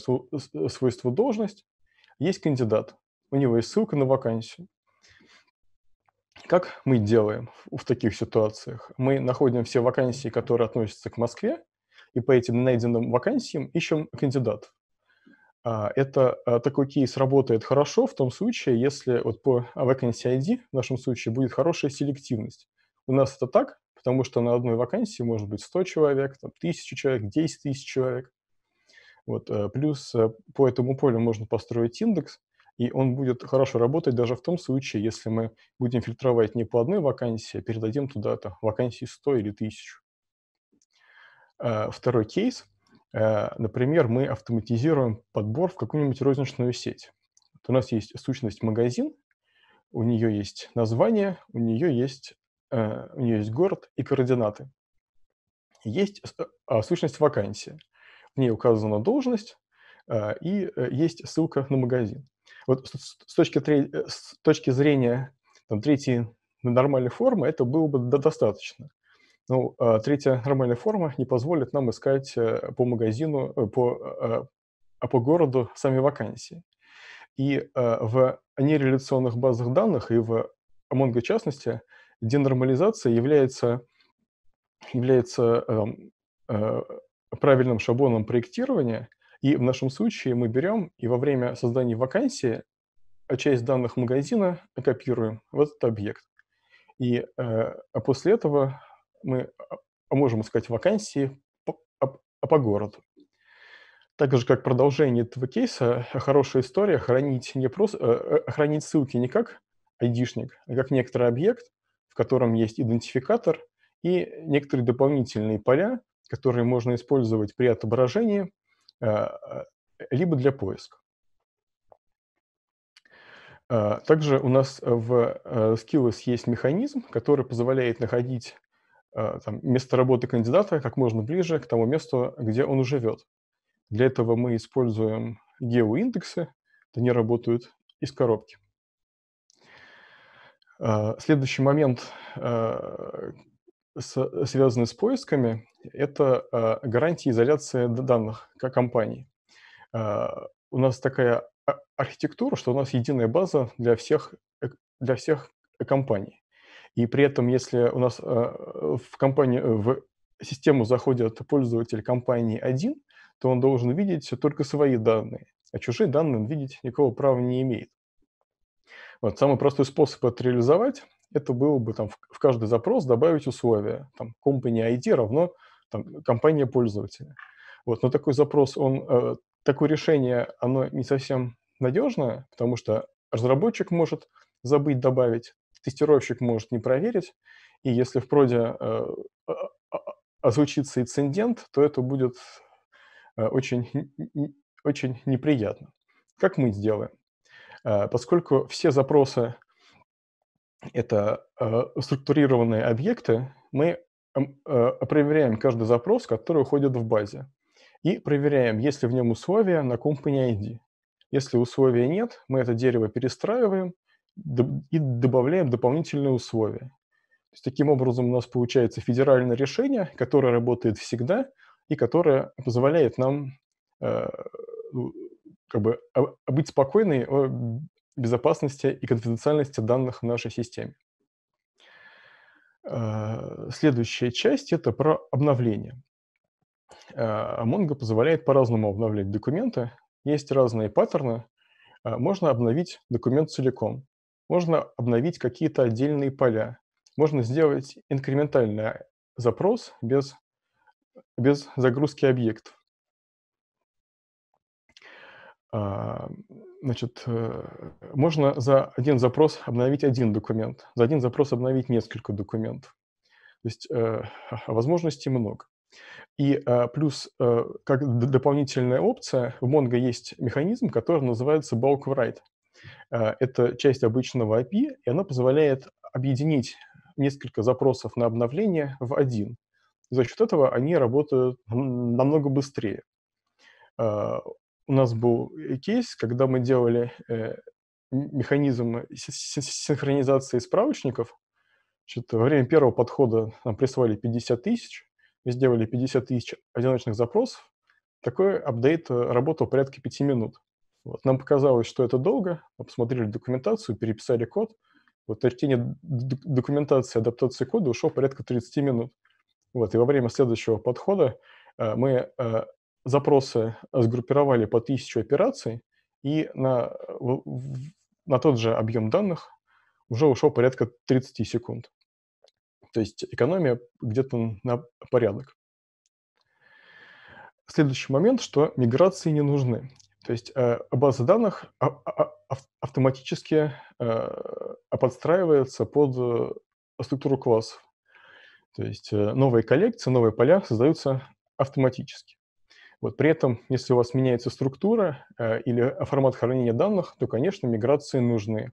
свойство должность. Есть кандидат, у него есть ссылка на вакансию. Как мы делаем в таких ситуациях? Мы находим все вакансии, которые относятся к Москве, и по этим найденным вакансиям ищем кандидатов. А, это а, такой кейс работает хорошо в том случае, если вот по vacancy ID в нашем случае будет хорошая селективность. У нас это так, потому что на одной вакансии может быть 100 человек, там, 1000 человек, 10 тысяч человек. Вот, э, плюс э, по этому полю можно построить индекс, и он будет хорошо работать даже в том случае, если мы будем фильтровать не по одной вакансии, а передадим туда-то вакансии 100 или 1000. Э, второй кейс. Например, мы автоматизируем подбор в какую-нибудь розничную сеть. У нас есть сущность магазин, у нее есть название, у нее есть, у нее есть город и координаты. Есть а, сущность вакансия. В ней указана должность, и есть ссылка на магазин. Вот с точки, с точки зрения там, третьей нормальной формы это было бы достаточно. Ну, а, третья нормальная форма не позволит нам искать э, по магазину, э, по, а, а по городу сами вакансии. И а, в нереляционных базах данных и в Mongo в частности денормализация является, является э, правильным шаблоном проектирования, и в нашем случае мы берем и во время создания вакансии часть данных магазина копируем в этот объект. И э, после этого мы а, можем искать вакансии по, по, по городу. Так же, как продолжение этого кейса, хорошая история хранить, не просто, э, э, хранить ссылки не как айдишник, а как некоторый объект, котором есть идентификатор и некоторые дополнительные поля, которые можно использовать при отображении, э, либо для поиска. Также у нас в Skills есть механизм, который позволяет находить Э, там, место работы кандидата как можно ближе к тому месту, где он живет. Для этого мы используем геоиндексы, они работают из коробки. Э, следующий момент, э, связанный с поисками, это гарантия изоляции данных как компаний. У нас такая архитектура, что у нас единая база для всех, для всех компаний. И при этом, если у нас э, в, компании, э, в систему заходит пользователь компании один, то он должен видеть только свои данные, а чужие данные он видеть никакого права не имеет. Вот, самый простой способ это реализовать, это было бы там, в каждый запрос добавить условие, там, company ID равно там, компания пользователя. Вот, но такой запрос, он, э, такое решение, оно не совсем надежное, потому что разработчик может забыть добавить, тестировщик может не проверить, и если в проде э, а, а, а, случится инцидент, то это будет э, очень, очень неприятно. Как мы сделаем? Э, поскольку все запросы – это э, структурированные объекты, мы э, проверяем каждый запрос, который уходит в базе, и проверяем, есть ли в нем условия на company ID. Если условия нет, мы это дерево перестраиваем – и добавляем дополнительные условия. То есть, таким образом у нас получается федеральное решение, которое работает всегда и которое позволяет нам как бы быть спокойны о безопасности и конфиденциальности данных в нашей системе. Э, следующая часть – это про обновление. Э, Mongo позволяет по-разному обновлять документы. Есть разные паттерны. Э, можно обновить документ целиком. Можно обновить какие-то отдельные поля. Можно сделать инкрементальный запрос без, без загрузки объектов. А, значит, э, можно за один запрос обновить один документ, за один запрос обновить несколько документов. То есть э, возможностей много. И э, плюс, как дополнительная опция, в Mongo есть механизм, который называется bulk write. Э, это часть обычного API, и она позволяет объединить несколько запросов на обновление в один. За счет этого они работают намного быстрее. Э, у нас был кейс, когда мы делали э, механизм синхронизации справочников. Значит, во время первого подхода нам прислали 50 тысяч, мы сделали 50 тысяч одиночных запросов. Такой апдейт работал порядка 5 минут. Вот. Нам показалось, что это долго, мы посмотрели документацию, переписали код. Вот чтение документации, адаптации кода ушло порядка 30 минут. Вот. И во время следующего подхода э, мы э, запросы сгруппировали по тысячу операций, и на, на тот же объем данных уже ушло порядка 30 секунд. То есть экономия где-то на порядок. Следующий момент, что миграции не нужны. То есть э, база данных а, а, а, автоматически э, подстраивается под э, структуру классов. То есть новые коллекции, новые поля создаются автоматически. Вот при этом, если у вас меняется структура или формат хранения данных, то, конечно, миграции нужны.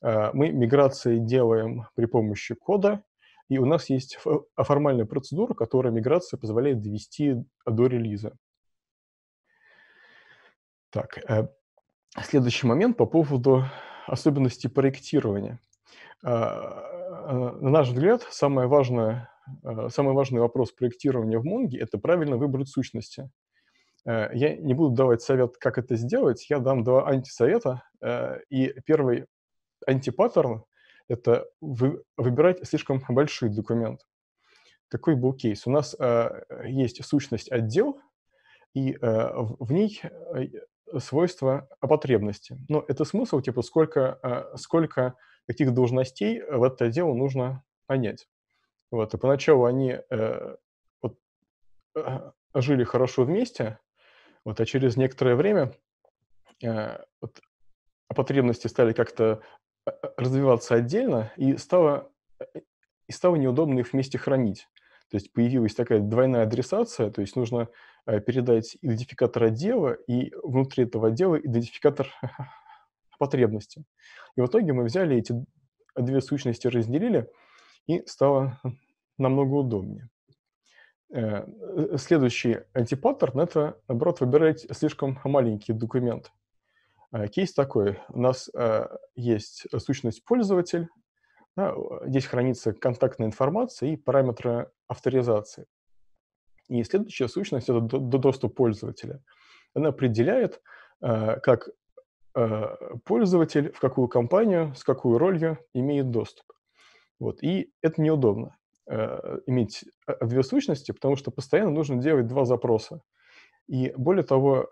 Мы миграции делаем при помощи кода, и у нас есть формальная процедура, которая миграция позволяет довести до релиза. Так, э, следующий момент по поводу особенностей проектирования. А, э, на наш взгляд, самое важное, э, самый важный вопрос проектирования в Монге – это правильно выбрать сущности. Я не буду давать совет, как это сделать, я дам два антисовета. И первый антипаттерн – это вы, выбирать слишком большой документ. Какой был кейс? У нас есть сущность отдел, и в ней свойства потребности. Но это смысл, типа, сколько, сколько каких должностей в это дело нужно нанять. Вот, и поначалу они э, вот, э, жили хорошо вместе, вот, а через некоторое время э, вот, потребности стали как-то э, развиваться отдельно, и стало, э, и стало неудобно их вместе хранить. То есть появилась такая двойная адресация, то есть нужно э, передать идентификатор отдела и внутри этого отдела идентификатор потребности. И в итоге мы взяли эти две сущности, разделили, и стало намного удобнее. Э, э, следующий антипаттерн – это, наоборот, выбирать слишком маленький документ. Кейс такой. У нас есть сущность пользователь, здесь хранится контактная информация и параметры авторизации. И следующая сущность – это доступ пользователя. Она определяет, э, как э, пользователь в какую компанию, с какой ролью имеет доступ. Вот. И это неудобно э, иметь две сущности, потому что постоянно нужно делать два запроса. И более того,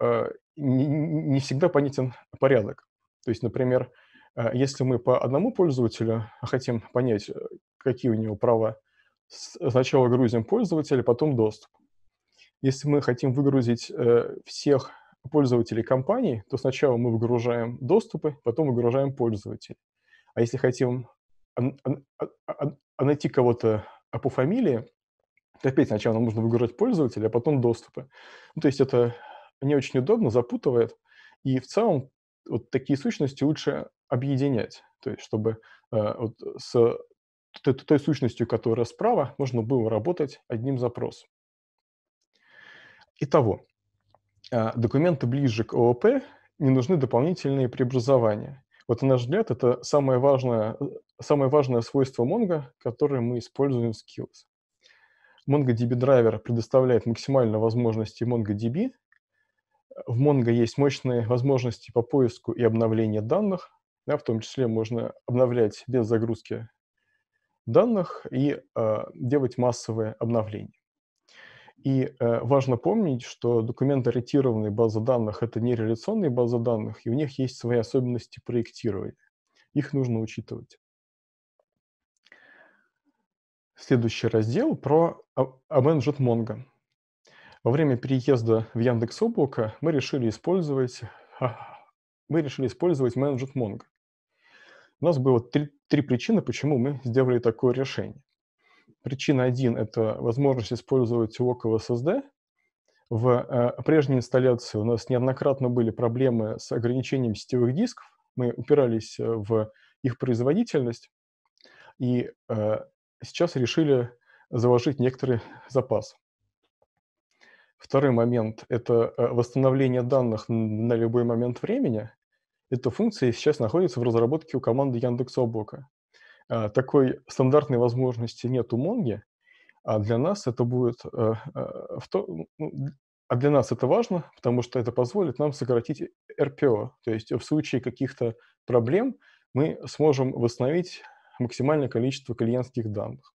не всегда понятен порядок. То есть, например, а если мы по одному пользователю хотим понять, э, какие у него права, сначала грузим пользователя, потом доступ. Если мы хотим выгрузить э, всех пользователей компании, то сначала мы выгружаем доступы, потом выгружаем пользователей. А если хотим найти кого-то по фамилии, то опять сначала нам нужно выгружать пользователя, а потом доступы. Ну, то есть это не очень удобно, запутывает. И в целом вот такие сущности лучше объединять, то есть чтобы э, вот с той, той сущностью, которая справа, можно было работать одним запросом. Итого, э, документы ближе к ООП не нужны дополнительные преобразования. Вот, на наш взгляд, это самое важное, самое важное свойство Mongo, которое мы используем в Skills. MongoDB драйвер предоставляет максимально возможности MongoDB. В Mongo есть мощные возможности по поиску и обновлению данных, да, в том числе можно обновлять без загрузки данных и э, делать массовые обновления. И э, важно помнить, что документ-ориентированные базы данных – это не реляционные базы данных, и у них есть свои особенности проектирования. Их нужно учитывать. Следующий раздел про Avenged Mongo. Во время переезда в Яндекс Облако мы решили использовать мы решили использовать Managed Mongo. У нас было три, три причины, почему мы сделали такое решение. Причина один – это возможность использовать Local SSD. В э, прежней инсталляции у нас неоднократно были проблемы с ограничением сетевых дисков. Мы упирались э, в их производительность и э, сейчас решили заложить некоторый запас. Второй момент – это восстановление данных на любой момент времени. Эта функция сейчас находится в разработке у команды Яндекс Облака. А, такой стандартной возможности нет у Монги, а для нас это будет... Э, э, ну, а для нас это важно, потому что это позволит нам сократить РПО. То есть в случае каких-то проблем мы сможем восстановить максимальное количество клиентских данных.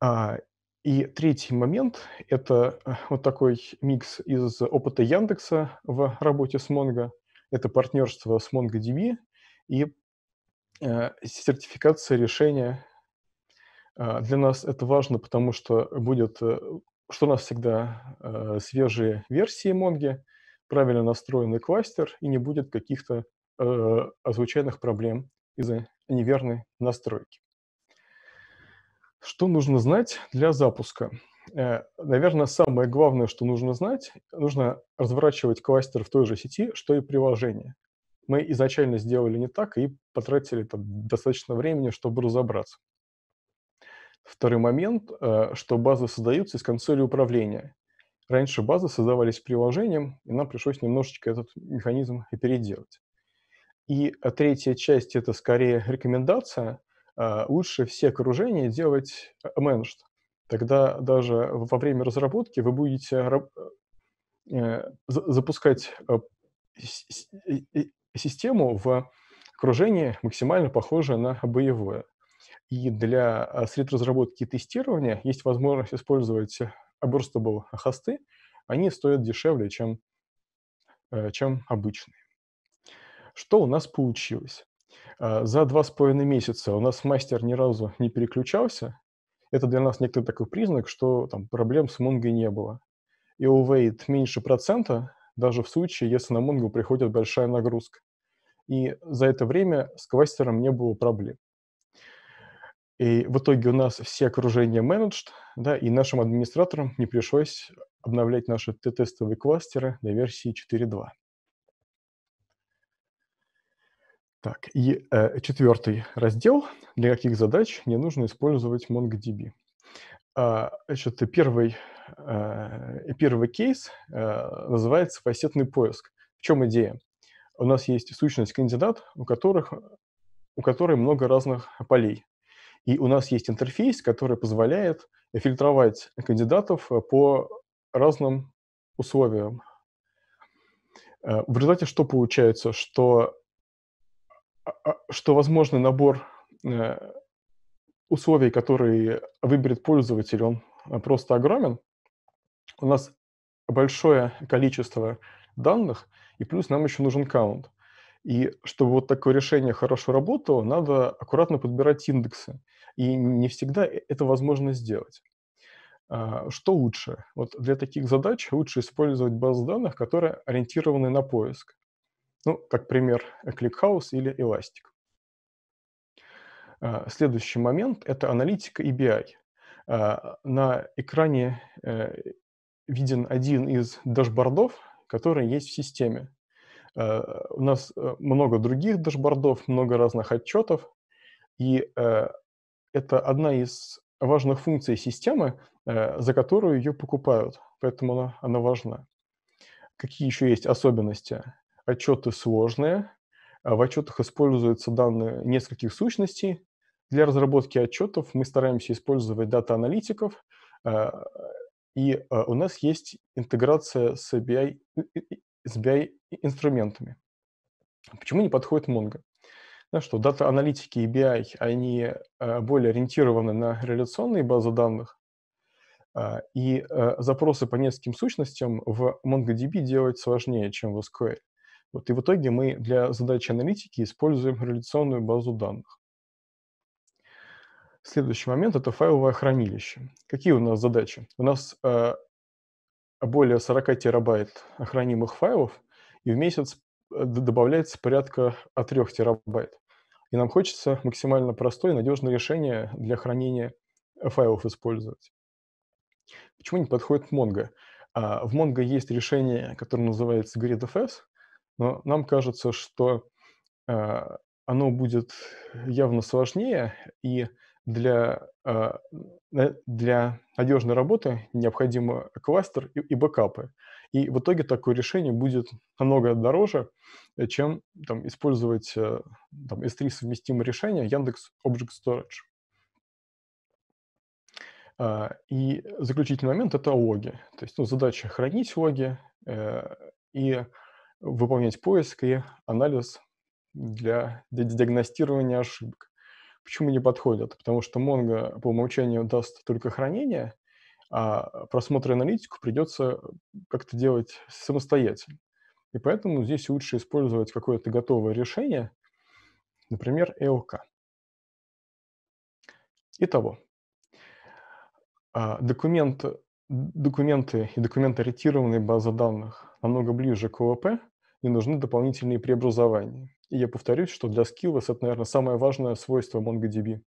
А, и третий момент – это э, вот такой микс из опыта Яндекса в работе с Mongo – это партнерство с MongoDB и сертификация решения. Э, для нас это важно, потому что будет, э, что у нас всегда э, свежие версии Mongo, правильно настроенный кластер и не будет каких-то э, случайных проблем из-за неверной настройки. Что нужно знать для запуска? Э, наверное, самое главное, что нужно знать, нужно разворачивать кластер в той же сети, что и приложение. Мы изначально сделали не так и потратили там достаточно времени, чтобы разобраться. Второй момент, э, что базы создаются из консоли управления. Раньше базы создавались приложением, и нам пришлось немножечко этот механизм и переделать. И э, третья часть – это скорее рекомендация. Лучше все окружения делать managed, тогда даже во время разработки вы будете э, запускать э, систему в окружении максимально похожее на боевое. И для э, сред разработки и тестирования есть возможность использовать burstable хосты. Они стоят дешевле, чем, чем обычные. Что у нас получилось? За два с половиной месяца у нас мастер ни разу не переключался, это для нас некоторый такой признак, что там проблем с Mongo не было. И weight меньше процента, даже в случае, если на Mongo приходит большая нагрузка. И за это время с кластером не было проблем. И в итоге у нас все окружения managed, да, и нашим администраторам не пришлось обновлять наши тестовые кластеры до версии 4.2. Так, и э, четвертый раздел. Для каких задач не нужно использовать MongoDB. А, значит, первый, э, первый кейс э, называется фасетный поиск. В чем идея? У нас есть сущность кандидат, у, которых, у которой много разных полей. И у нас есть интерфейс, который позволяет фильтровать кандидатов по разным условиям. В результате что получается? Что а, что возможный набор условий, которые выберет пользователь, он э, просто огромен. У нас большое количество данных, и плюс нам еще нужен каунт. И чтобы вот такое решение хорошо работало, надо аккуратно подбирать индексы. И не всегда э, это возможно сделать. А, что лучше? Вот для таких задач лучше использовать базы данных, которые ориентированы на поиск. Ну, как пример, ClickHouse или Elastic. А, следующий момент – это аналитика и BI. А, на экране э, виден один из дашбордов, который есть в системе. А, у нас э, много других дашбордов, много разных отчетов, и э, это одна из важных функций системы, за которую ее покупают, поэтому она, она важна. Какие еще есть особенности? отчеты сложные. В отчетах используются данные нескольких сущностей. Для разработки отчетов мы стараемся использовать дата-аналитиков, а, и а, у нас есть интеграция с BI, с BI-инструментами. Почему не подходит Mongo? Да, что дата-аналитики и BI, они более ориентированы на реляционные базы данных, и запросы по нескольким сущностям в MongoDB делать сложнее, чем в SQL. Вот, и в итоге мы для задачи аналитики используем реляционную базу данных. Следующий момент – это файловое хранилище. Какие у нас задачи? У нас э, более 40 терабайт хранимых файлов, и в месяц э, добавляется порядка от 3 терабайт. И нам хочется максимально простое и надежное решение для хранения файлов использовать. Почему не подходит Mongo? А, в Mongo есть решение, которое называется GridFS – но нам кажется, что э, оно будет явно сложнее, и для, э, для надежной работы необходим кластер и, и бэкапы. И в итоге такое решение будет намного дороже, чем там, использовать э, там, S3 совместимое решение Яндекс Object Storage. Uh, и заключительный момент – это логи. То есть ну, задача хранить логи э, и выполнять поиск и анализ для диагностирования ошибок. Почему не подходят? Потому что Mongo по умолчанию даст только хранение, а просмотр и аналитику придется как-то делать самостоятельно. И поэтому здесь лучше использовать какое-то готовое решение, например, ELK. Итого, а, документ документы и документоориентированные базы данных намного ближе к ООП, и нужны дополнительные преобразования. И я повторюсь, что для Skills это, наверное, самое важное свойство MongoDB.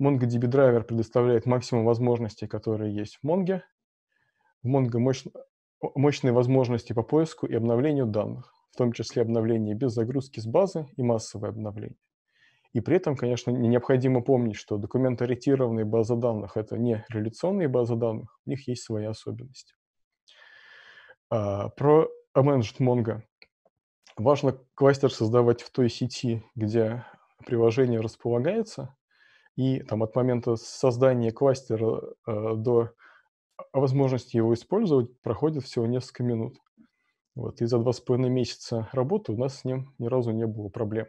MongoDB драйвер предоставляет максимум возможностей, которые есть в Mongo. В Mongo мощ... мощные возможности по поиску и обновлению данных, в том числе обновление без загрузки с базы и массовое обновление. И при этом, конечно, необходимо помнить, что документоориентированные базы данных – это не реляционные базы данных, у них есть свои особенности. А, про Managed Mongo. Важно кластер создавать в той сети, где приложение располагается, и там от момента создания кластера э, до возможности его использовать проходит всего несколько минут. Вот, и за два с половиной месяца работы у нас с ним ни разу не было проблем.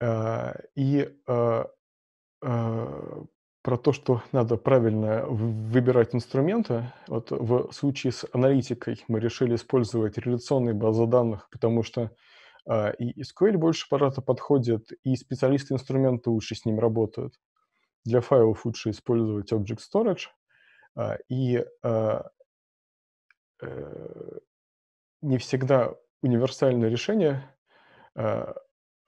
А, и а, а, про то, что надо правильно выбирать инструменты. Вот в случае с аналитикой мы решили использовать реляционные базы данных, потому что и SQL больше аппарата подходит, и специалисты инструмента лучше с ним работают. Для файлов лучше использовать Object Storage, и э, не всегда универсальное решение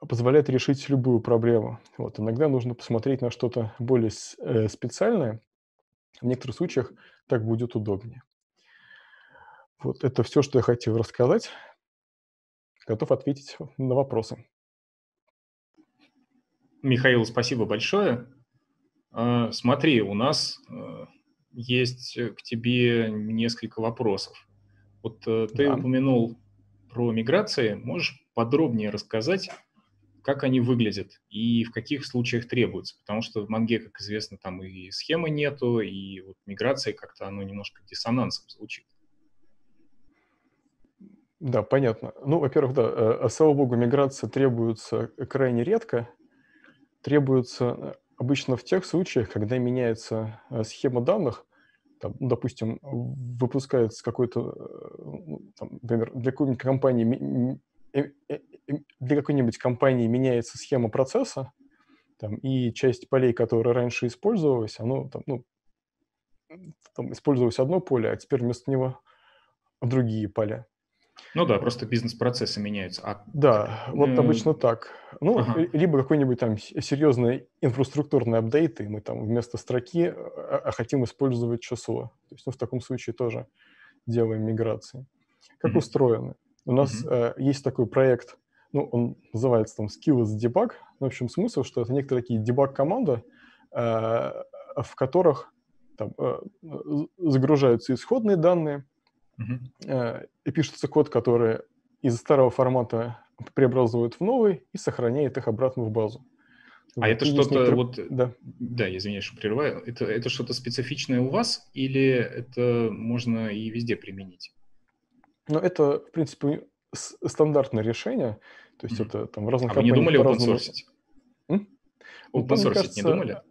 позволяет решить любую проблему. Вот, иногда нужно посмотреть на что-то более э, специальное. В некоторых случаях так будет удобнее. Вот это все, что я хотел рассказать. Готов ответить на вопросы. Михаил, спасибо большое. А, смотри, у нас э, есть к тебе несколько вопросов. Вот э, ты да. упомянул про миграции. Можешь подробнее рассказать, как они выглядят и в каких случаях требуются. Потому что в Манге, как известно, там и схемы нету, и вот миграция как-то оно немножко диссонансом звучит. Да, понятно. Ну, во-первых, да, э, слава богу, миграция требуется крайне редко. Требуется э, обычно в тех случаях, когда меняется э, схема данных, там, ну, допустим, выпускается какой-то, ну, там, например, для какой-нибудь компании для какой-нибудь компании меняется схема процесса, там, и часть полей, которые раньше использовалась, оно там, ну, там использовалось одно поле, а теперь вместо него другие поля. Ну да, просто бизнес-процессы меняются. А... Да, вот э... обычно так. Ну, ага. либо какой-нибудь там серьезный инфраструктурный апдейт, и мы там вместо строки а, а хотим использовать число. То есть, ну, в таком случае тоже делаем миграции. Как mm-hmm. устроены? У нас mm-hmm. э, есть такой проект, ну, он называется там Skills Debug. В общем, смысл, что это некоторые такие дебаг-команды, э, в которых там, э, загружаются исходные данные, mm-hmm. э, и пишется код, который из старого формата преобразует в новый и сохраняет их обратно в базу. А вот. это что-то некоторые... вот... Да. да, извиняюсь, что прерываю. Это, это что-то специфичное у вас или это можно и везде применить? Ну, это, в принципе, стандартное решение. То есть mm-hmm. это там в разных а вы не думали open source? Open source не думали?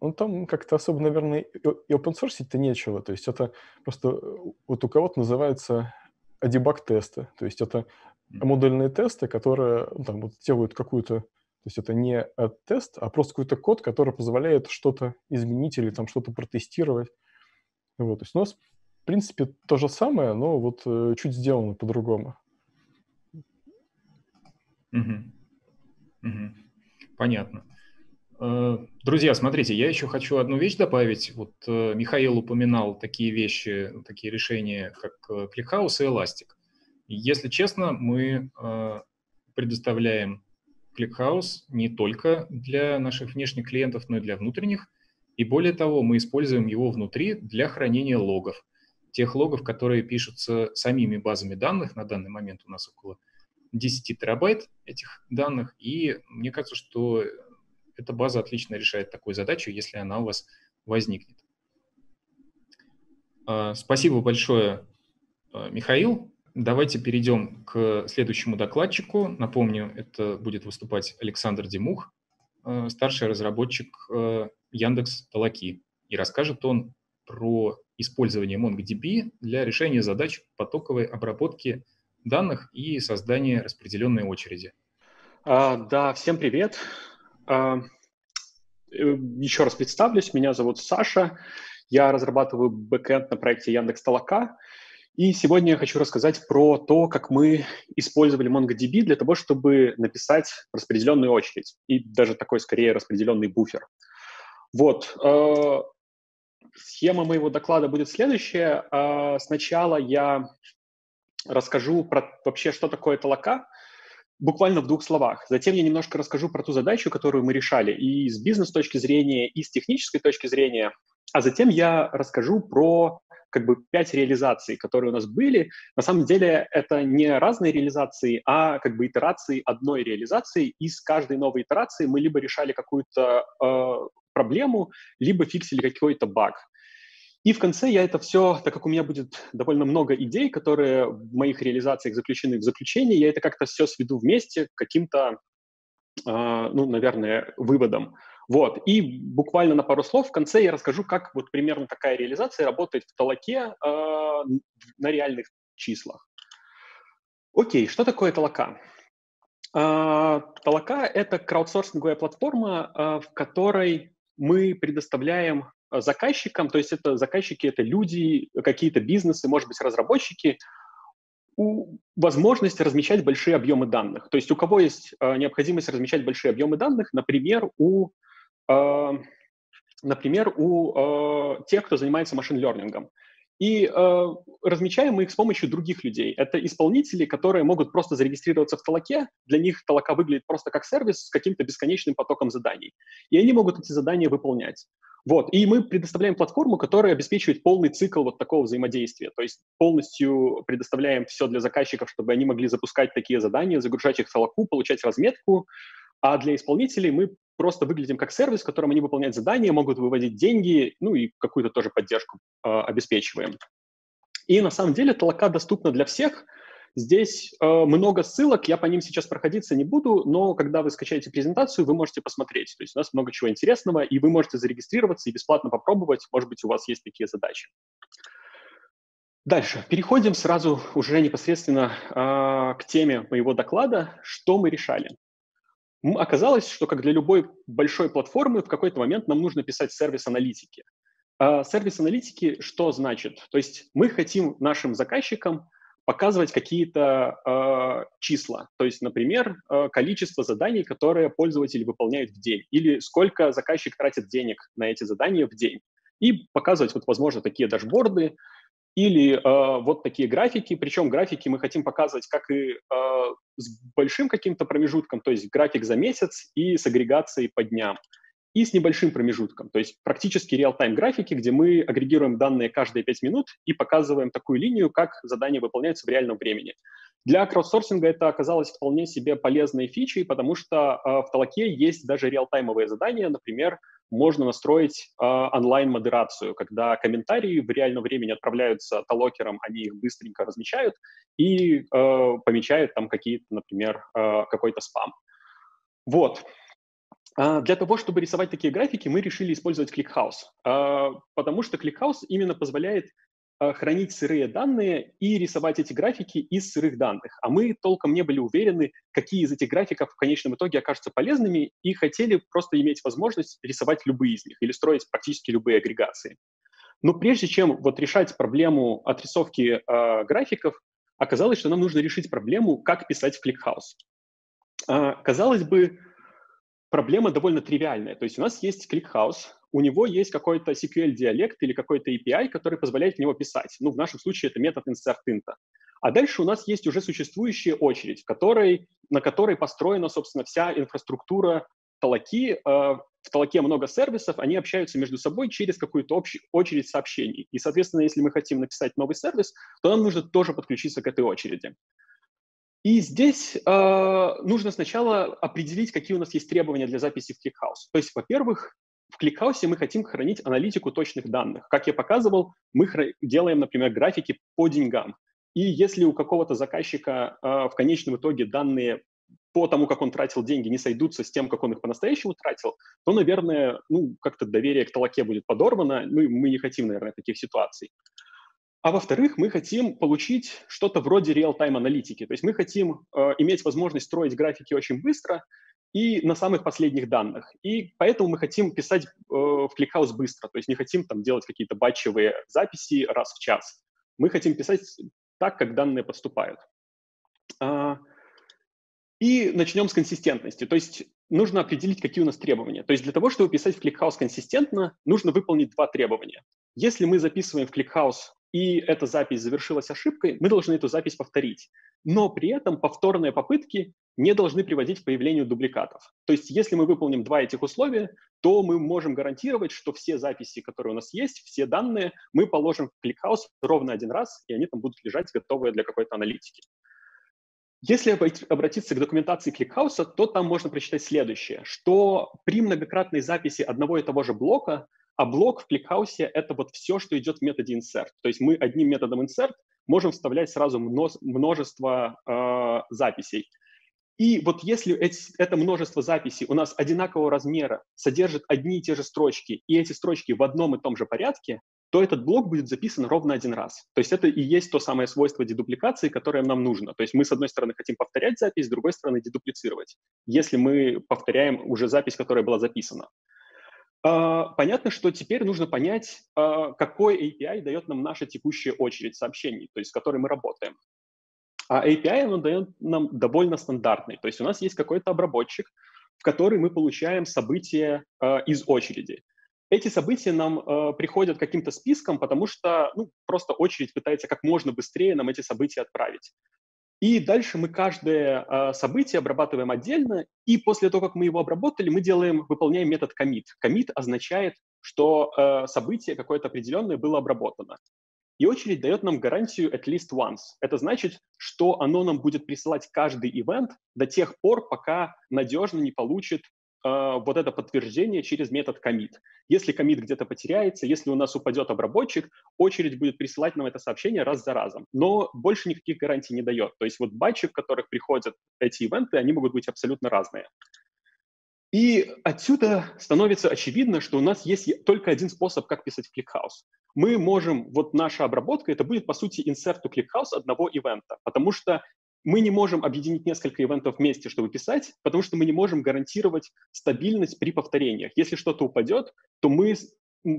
Ну, там как-то особо, наверное, и open source-то нечего. То есть это просто вот у кого-то называется дебаг-тесты. То есть это модульные тесты, которые ну, там, вот, делают какую-то... То есть это не тест, а просто какой-то код, который позволяет что-то изменить или там что-то протестировать. Вот. То есть у нас, принципе, то же самое, но вот э, чуть сделано по-другому. Угу. Угу. Понятно. Э, друзья, смотрите, я еще хочу одну вещь добавить. Вот э, Михаил упоминал такие вещи, такие решения, как ClickHouse и Elastic. Если честно, мы предоставляем ClickHouse не только для наших внешних клиентов, но и для внутренних. И более того, мы используем его внутри для хранения логов. Тех логов, которые пишутся самими базами данных. На данный момент у нас около 10 терабайт этих данных, и мне кажется, что эта база отлично решает такую задачу, если она у вас возникнет. А, спасибо большое, а, Михаил. Давайте перейдем к следующему докладчику. Напомню, это будет выступать Александр Демух, а, старший разработчик Яндекс Толоки. И расскажет он про использование MongoDB для решения задач потоковой обработки данных и создание распределенной очереди. А, да, всем привет. А, э, еще раз представлюсь, меня зовут Саша. Я разрабатываю бэкэнд на проекте Яндекс Толока. И сегодня я хочу рассказать про то, как мы использовали MongoDB для того, чтобы написать распределенную очередь и даже такой, скорее, распределенный буфер. Вот. Схема моего доклада будет следующая. Э, сначала я расскажу про вообще, что такое толока, буквально в двух словах. Затем я немножко расскажу про ту задачу, которую мы решали и с бизнес-точки зрения, и с технической точки зрения. А затем я расскажу про как бы пять реализаций, которые у нас были. На самом деле это не разные реализации, а как бы итерации одной реализации. И с каждой новой итерации мы либо решали какую-то э, проблему, либо фиксили какой-то баг. И в конце я это все, так как у меня будет довольно много идей, которые в моих реализациях заключены в заключении, я это как-то все сведу вместе к каким-то, э, ну, наверное, выводам. Вот, и буквально на пару слов в конце я расскажу, как вот примерно такая реализация работает в толоке э, на реальных числах. Окей, что такое толока? Э, толока — это краудсорсинговая платформа, в которой мы предоставляем заказчикам, то есть это заказчики, это люди, какие-то бизнесы, может быть, разработчики, возможность размещать большие объемы данных. То есть у кого есть э, необходимость размещать большие объемы данных, например, у Э, например, у э, тех, кто занимается машин-лернингом. И э, размечаем мы их с помощью других людей. Это исполнители, которые могут просто зарегистрироваться в Толоке. Для них Толока выглядит просто как сервис с каким-то бесконечным потоком заданий. И они могут эти задания выполнять. Вот. И мы предоставляем платформу, которая обеспечивает полный цикл вот такого взаимодействия. То есть полностью предоставляем все для заказчиков, чтобы они могли запускать такие задания, загружать их в Толоку, получать разметку. А для исполнителей мы просто выглядим как сервис, в котором они выполняют задания, могут выводить деньги, ну и какую-то тоже поддержку э, обеспечиваем. И на самом деле Толока доступна для всех. Здесь э, много ссылок, я по ним сейчас проходиться не буду, но когда вы скачаете презентацию, вы можете посмотреть. То есть у нас много чего интересного, и вы можете зарегистрироваться и бесплатно попробовать. Может быть, у вас есть такие задачи. Дальше. Переходим сразу уже непосредственно э, к теме моего доклада, что мы решали. Оказалось, что как для любой большой платформы, в какой-то момент нам нужно писать сервис аналитики. А сервис аналитики что значит? То есть мы хотим нашим заказчикам показывать какие-то э, числа. То есть, например, э, количество заданий, которые пользователи выполняют в день, или сколько заказчик тратит денег на эти задания в день. И показывать, вот, возможно, такие дашборды, или э, вот такие графики, причем графики мы хотим показывать как и э, с большим каким-то промежутком, то есть график за месяц и с агрегацией по дням, и с небольшим промежутком, то есть практически реал-тайм графики, где мы агрегируем данные каждые 5 минут и показываем такую линию, как задания выполняются в реальном времени. Для краудсорсинга это оказалось вполне себе полезной фичей, потому что э, в Толоке есть даже реал-таймовые задания, например, можно настроить э, онлайн-модерацию, когда комментарии в реальном времени отправляются талокерам, они их быстренько размещают и э, помечают там какие-то, например, э, какой-то спам. Вот. Для того, чтобы рисовать такие графики, мы решили использовать ClickHouse, потому что ClickHouse именно позволяет хранить сырые данные и рисовать эти графики из сырых данных. А мы толком не были уверены, какие из этих графиков в конечном итоге окажутся полезными, и хотели просто иметь возможность рисовать любые из них или строить практически любые агрегации. Но прежде чем вот решать проблему отрисовки э, графиков, оказалось, что нам нужно решить проблему, как писать в ClickHouse. Э, казалось бы, проблема довольно тривиальная. То есть у нас есть ClickHouse, у него есть какой-то SQL-диалект или какой-то API, который позволяет в него писать. Ну, в нашем случае это метод insert А дальше у нас есть уже существующая очередь, в которой, на которой построена, собственно, вся инфраструктура Толоки. Э, в Толоке много сервисов, они общаются между собой через какую-то очередь сообщений. И, соответственно, если мы хотим написать новый сервис, то нам нужно тоже подключиться к этой очереди. И здесь э, нужно сначала определить, какие у нас есть требования для записи в ClickHouse. То есть, во-первых, в ClickHouse мы хотим хранить аналитику точных данных. Как я показывал, мы делаем, например, графики по деньгам. И если у какого-то заказчика э, в конечном итоге данные по тому, как он тратил деньги, не сойдутся с тем, как он их по-настоящему тратил, то, наверное, ну, как-то доверие к толоке будет подорвано. Ну, мы не хотим, наверное, таких ситуаций. А во-вторых, мы хотим получить что-то вроде реал-тайм аналитики. То есть мы хотим э, иметь возможность строить графики очень быстро, и на самых последних данных. И поэтому мы хотим писать э, в ClickHouse быстро, то есть не хотим там делать какие-то батчевые записи раз в час. Мы хотим писать так, как данные поступают. А, и начнем с консистентности. То есть нужно определить, какие у нас требования. То есть для того, чтобы писать в ClickHouse консистентно, нужно выполнить два требования. Если мы записываем в ClickHouse и эта запись завершилась ошибкой, мы должны эту запись повторить. Но при этом повторные попытки не должны приводить к появлению дубликатов. То есть если мы выполним два этих условия, то мы можем гарантировать, что все записи, которые у нас есть, все данные, мы положим в ClickHouse ровно один раз, и они там будут лежать готовые для какой-то аналитики. Если обратиться к документации ClickHouse, то там можно прочитать следующее, что при многократной записи одного и того же блока, а блок в ClickHouse — это вот все, что идет в методе insert. То есть мы одним методом insert можем вставлять сразу множество э, записей. И вот если эти, это множество записей у нас одинакового размера содержит одни и те же строчки, и эти строчки в одном и том же порядке, то этот блок будет записан ровно один раз. То есть это и есть то самое свойство дедупликации, которое нам нужно. То есть мы, с одной стороны, хотим повторять запись, с другой стороны, дедуплицировать, если мы повторяем уже запись, которая была записана. А, понятно, что теперь нужно понять, а, какой API дает нам наша текущая очередь сообщений, то есть с которой мы работаем. А API он дает нам довольно стандартный. То есть у нас есть какой-то обработчик, в который мы получаем события э, из очереди. Эти события нам приходят каким-то списком, потому что ну, просто очередь пытается как можно быстрее нам эти события отправить. И дальше мы каждое э, событие обрабатываем отдельно, и после того, как мы его обработали, мы делаем, выполняем метод commit. Commit означает, что э, событие какое-то определенное было обработано. И очередь дает нам гарантию at least once. Это значит, что оно нам будет присылать каждый ивент до тех пор, пока надежно не получит вот это подтверждение через метод commit. Если commit где-то потеряется, если у нас упадет обработчик, очередь будет присылать нам это сообщение раз за разом. Но больше никаких гарантий не дает. То есть вот батчи, в которых приходят эти ивенты, они могут быть абсолютно разные. И отсюда становится очевидно, что у нас есть только один способ, как писать в ClickHouse. Мы можем, вот наша обработка, это будет, по сути, insert to ClickHouse одного ивента, потому что мы не можем объединить несколько ивентов вместе, чтобы писать, потому что мы не можем гарантировать стабильность при повторениях. Если что-то упадет, то мы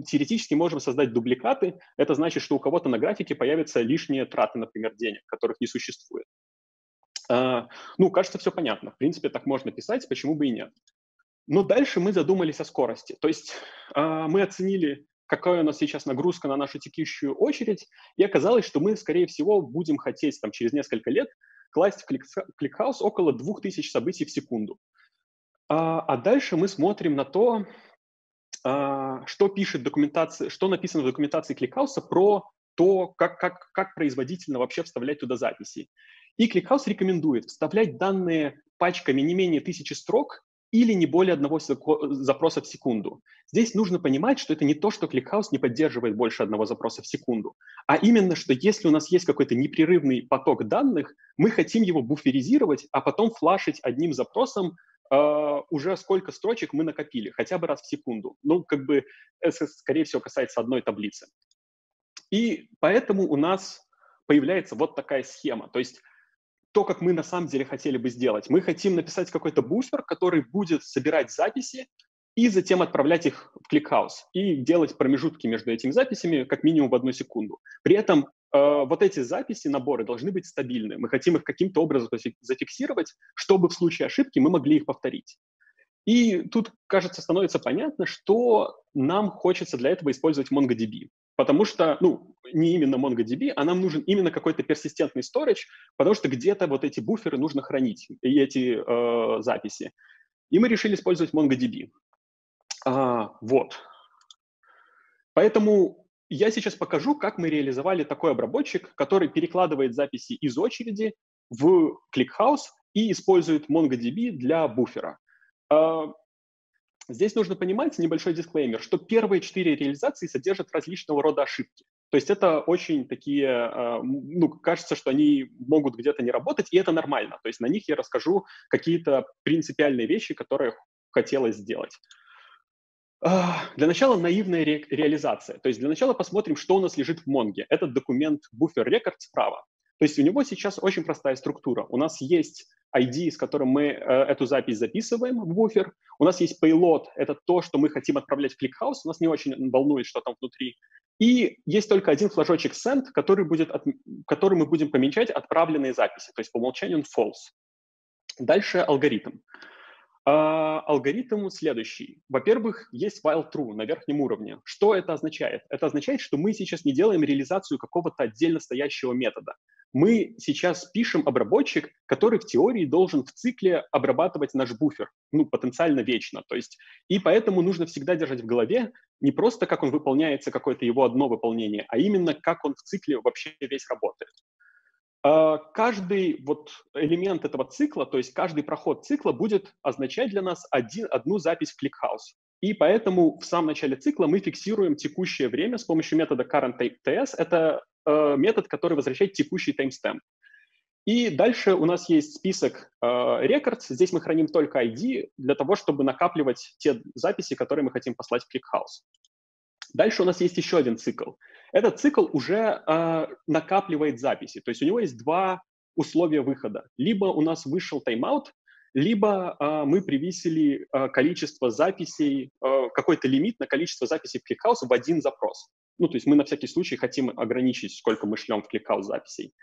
теоретически можем создать дубликаты. Это значит, что у кого-то на графике появятся лишние траты, например, денег, которых не существует. Uh, ну, кажется, все понятно. В принципе, так можно писать, почему бы и нет. Но дальше мы задумались о скорости. То есть э, мы оценили, какая у нас сейчас нагрузка на нашу текущую очередь, и оказалось, что мы, скорее всего, будем хотеть там, через несколько лет класть в ClickHouse около 2000 событий в секунду. А, а дальше мы смотрим на то, а, что пишет документация, что написано в документации ClickHouse про то, как, как, как производительно вообще вставлять туда записи. И ClickHouse рекомендует вставлять данные пачками не менее тысячи строк или не более одного запроса в секунду. Здесь нужно понимать, что это не то, что ClickHouse не поддерживает больше одного запроса в секунду, а именно, что если у нас есть какой-то непрерывный поток данных, мы хотим его буферизировать, а потом флашить одним запросом Uh, уже сколько строчек мы накопили, хотя бы раз в секунду. Ну, как бы это, скорее всего, касается одной таблицы. И поэтому у нас появляется вот такая схема. То есть то, как мы на самом деле хотели бы сделать. Мы хотим написать какой-то буфер, который будет собирать записи и затем отправлять их в ClickHouse и делать промежутки между этими записями как минимум в одну секунду. При этом э, вот эти записи, наборы должны быть стабильны. Мы хотим их каким-то образом зафиксировать, чтобы в случае ошибки мы могли их повторить. И тут, кажется, становится понятно, что нам хочется для этого использовать MongoDB. Потому что, ну, не именно MongoDB, а нам нужен именно какой-то персистентный storage, потому что где-то вот эти буферы нужно хранить, и эти э, записи. И мы решили использовать MongoDB. А, вот. Поэтому я сейчас покажу, как мы реализовали такой обработчик, который перекладывает записи из очереди в ClickHouse и использует MongoDB для буфера. А, Здесь нужно понимать небольшой дисклеймер, что первые четыре реализации содержат различного рода ошибки. То есть это очень такие, а, ну, кажется, что они могут где-то не работать, и это нормально. То есть на них я расскажу какие-то принципиальные вещи, которые хотелось сделать. А, для начала наивная ре- реализация. То есть для начала посмотрим, что у нас лежит в Монге. Этот документ буфер рекорд справа. То есть у него сейчас очень простая структура. У нас есть ID, с которым мы э, эту запись записываем в буфер. У нас есть payload, это то, что мы хотим отправлять в ClickHouse. Нас не очень волнует, что там внутри. И есть только один флажочек send, который, будет от, который мы будем помечать отправленные записи. То есть по умолчанию он false. Дальше алгоритм. А, алгоритм следующий. Во-первых, есть while true на верхнем уровне. Что это означает? Это означает, что мы сейчас не делаем реализацию какого-то отдельно стоящего метода. Мы сейчас пишем обработчик, который в теории должен в цикле обрабатывать наш буфер, ну, потенциально вечно. То есть, и поэтому нужно всегда держать в голове не просто, как он выполняется, какое-то его одно выполнение, а именно, как он в цикле вообще весь работает. А, каждый вот элемент этого цикла, то есть каждый проход цикла будет означать для нас один, одну запись в ClickHouse. И поэтому в самом начале цикла мы фиксируем текущее время с помощью метода currentTS. Это э, метод, который возвращает текущий timestamp. И дальше у нас есть список э. Здесь мы храним только ID для того, чтобы накапливать те записи, которые мы хотим послать в ClickHouse. Дальше у нас есть еще один цикл. Этот цикл уже э, накапливает записи. То есть у него есть два условия выхода. Либо у нас вышел тайм-аут, либо э, мы превысили э, количество записей, э, какой-то лимит на количество записей в ClickHouse в один запрос. Ну, то есть мы на всякий случай хотим ограничить, сколько мы шлем в ClickHouse записей.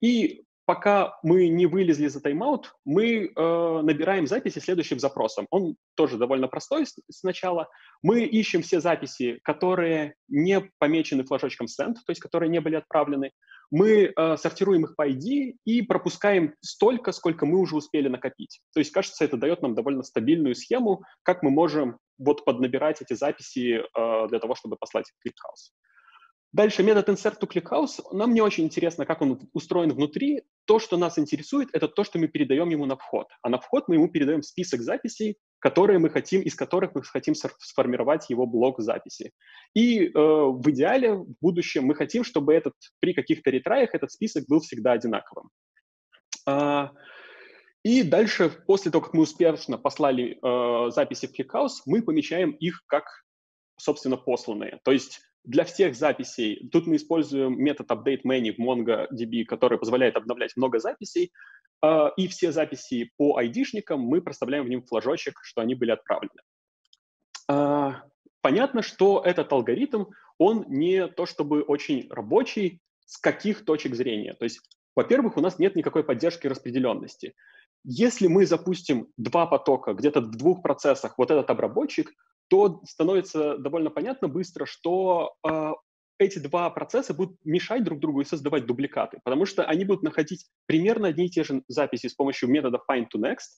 И пока мы не вылезли за тайм-аут, мы э, набираем записи следующим запросом. Он тоже довольно простой сначала. Мы ищем все записи, которые не помечены флажочком send, то есть которые не были отправлены. Мы э, сортируем их по ID и пропускаем столько, сколько мы уже успели накопить. То есть, кажется, это дает нам довольно стабильную схему, как мы можем вот поднабирать эти записи э, для того, чтобы послать в ClickHouse. Дальше метод insert to ClickHouse. Нам не очень интересно, как он устроен внутри. То, что нас интересует, это то, что мы передаем ему на вход. А на вход мы ему передаем список записей, которые мы хотим, из которых мы хотим сформировать его блок записи. И э, в идеале, в будущем, мы хотим, чтобы этот, при каких-то ретраях этот список был всегда одинаковым. А, и дальше, после того, как мы успешно послали э, записи в ClickHouse, мы помечаем их как, собственно, посланные. То есть для всех записей, тут мы используем метод update many в MongoDB, который позволяет обновлять много записей, э, и все записи по айдишникам мы проставляем в ним флажочек, что они были отправлены. Э, понятно, что этот алгоритм, он не то чтобы очень рабочий с каких точек зрения. То есть, во-первых, у нас нет никакой поддержки распределенности. Если мы запустим два потока где-то в двух процессах вот этот обработчик, то становится довольно понятно быстро, что э, эти два процесса будут мешать друг другу и создавать дубликаты, потому что они будут находить примерно одни и те же записи с помощью метода find to next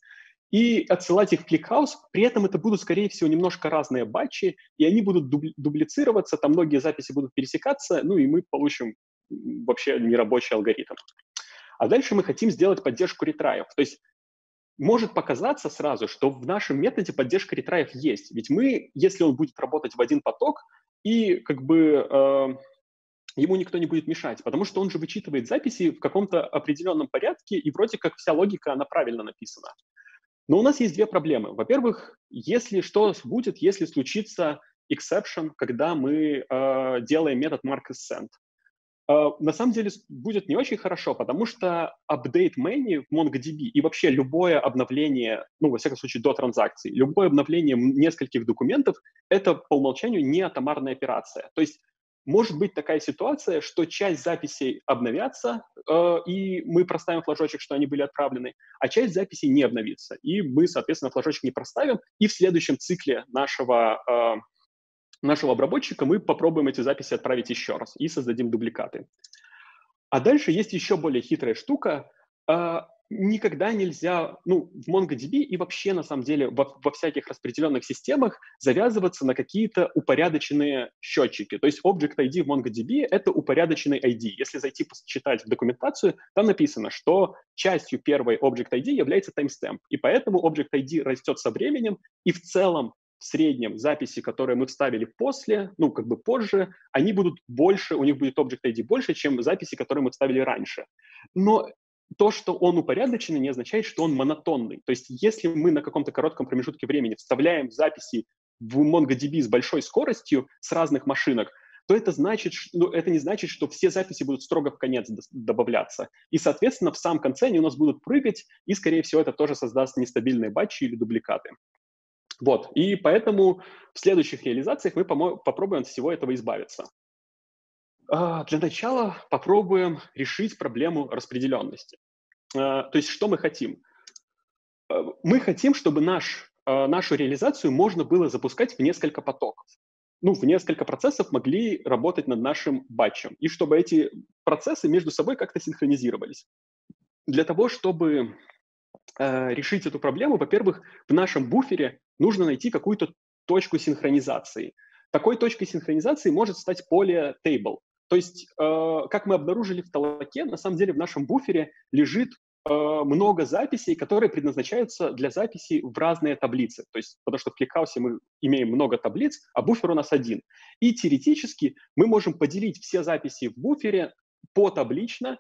и отсылать их в ClickHouse. При этом это будут, скорее всего, немножко разные батчи, и они будут дубли- дублицироваться, там многие записи будут пересекаться, ну и мы получим вообще нерабочий алгоритм. А дальше мы хотим сделать поддержку ретраев. То есть может показаться сразу, что в нашем методе поддержка ретраев есть. Ведь мы, если он будет работать в один поток, и как бы э, ему никто не будет мешать, потому что он же вычитывает записи в каком-то определенном порядке, и вроде как вся логика, она правильно написана. Но у нас есть две проблемы. Во-первых, если что будет, если случится exception, когда мы э, делаем метод mark send. А, на самом деле будет не очень хорошо, потому что update many в MongoDB и вообще любое обновление, ну, во всяком случае, до транзакции, любое обновление нескольких документов — это по умолчанию не атомарная операция. То есть может быть такая ситуация, что часть записей обновятся, э, и мы проставим флажочек, что они были отправлены, а часть записей не обновится. И мы, соответственно, флажочек не проставим, и в следующем цикле нашего э, нашего обработчика, мы попробуем эти записи отправить еще раз и создадим дубликаты. А дальше есть еще более хитрая штука. А, никогда нельзя, ну, в MongoDB и вообще, на самом деле, во, во всяких распределенных системах завязываться на какие-то упорядоченные счетчики. То есть Object ID в MongoDB — это упорядоченный ID. Если зайти почитать в документацию, там написано, что частью первой Object ID является timestamp, и поэтому Object ID растет со временем, и в целом среднем записи, которые мы вставили после, ну, как бы позже, они будут больше, у них будет Object ID больше, чем записи, которые мы вставили раньше. Но то, что он упорядоченный, не означает, что он монотонный. То есть если мы на каком-то коротком промежутке времени вставляем записи в MongoDB с большой скоростью с разных машинок, то это, значит, ну, это не значит, что все записи будут строго в конец добавляться. И, соответственно, в самом конце они у нас будут прыгать, и, скорее всего, это тоже создаст нестабильные батчи или дубликаты. Вот, и поэтому в следующих реализациях мы попробуем от всего этого избавиться. А, для начала попробуем решить проблему распределенности. А, то есть что мы хотим? А, мы хотим, чтобы наш, нашу реализацию можно было запускать в несколько потоков. Ну, в несколько процессов могли работать над нашим батчем, и чтобы эти процессы между собой как-то синхронизировались. Для того, чтобы решить эту проблему, во-первых, в нашем буфере нужно найти какую-то точку синхронизации. Такой точкой синхронизации может стать поле table. То есть, э, как мы обнаружили в толоке, на самом деле в нашем буфере лежит э, много записей, которые предназначаются для записи в разные таблицы. То есть, потому что в кликхаусе мы имеем много таблиц, а буфер у нас один. И теоретически мы можем поделить все записи в буфере потаблично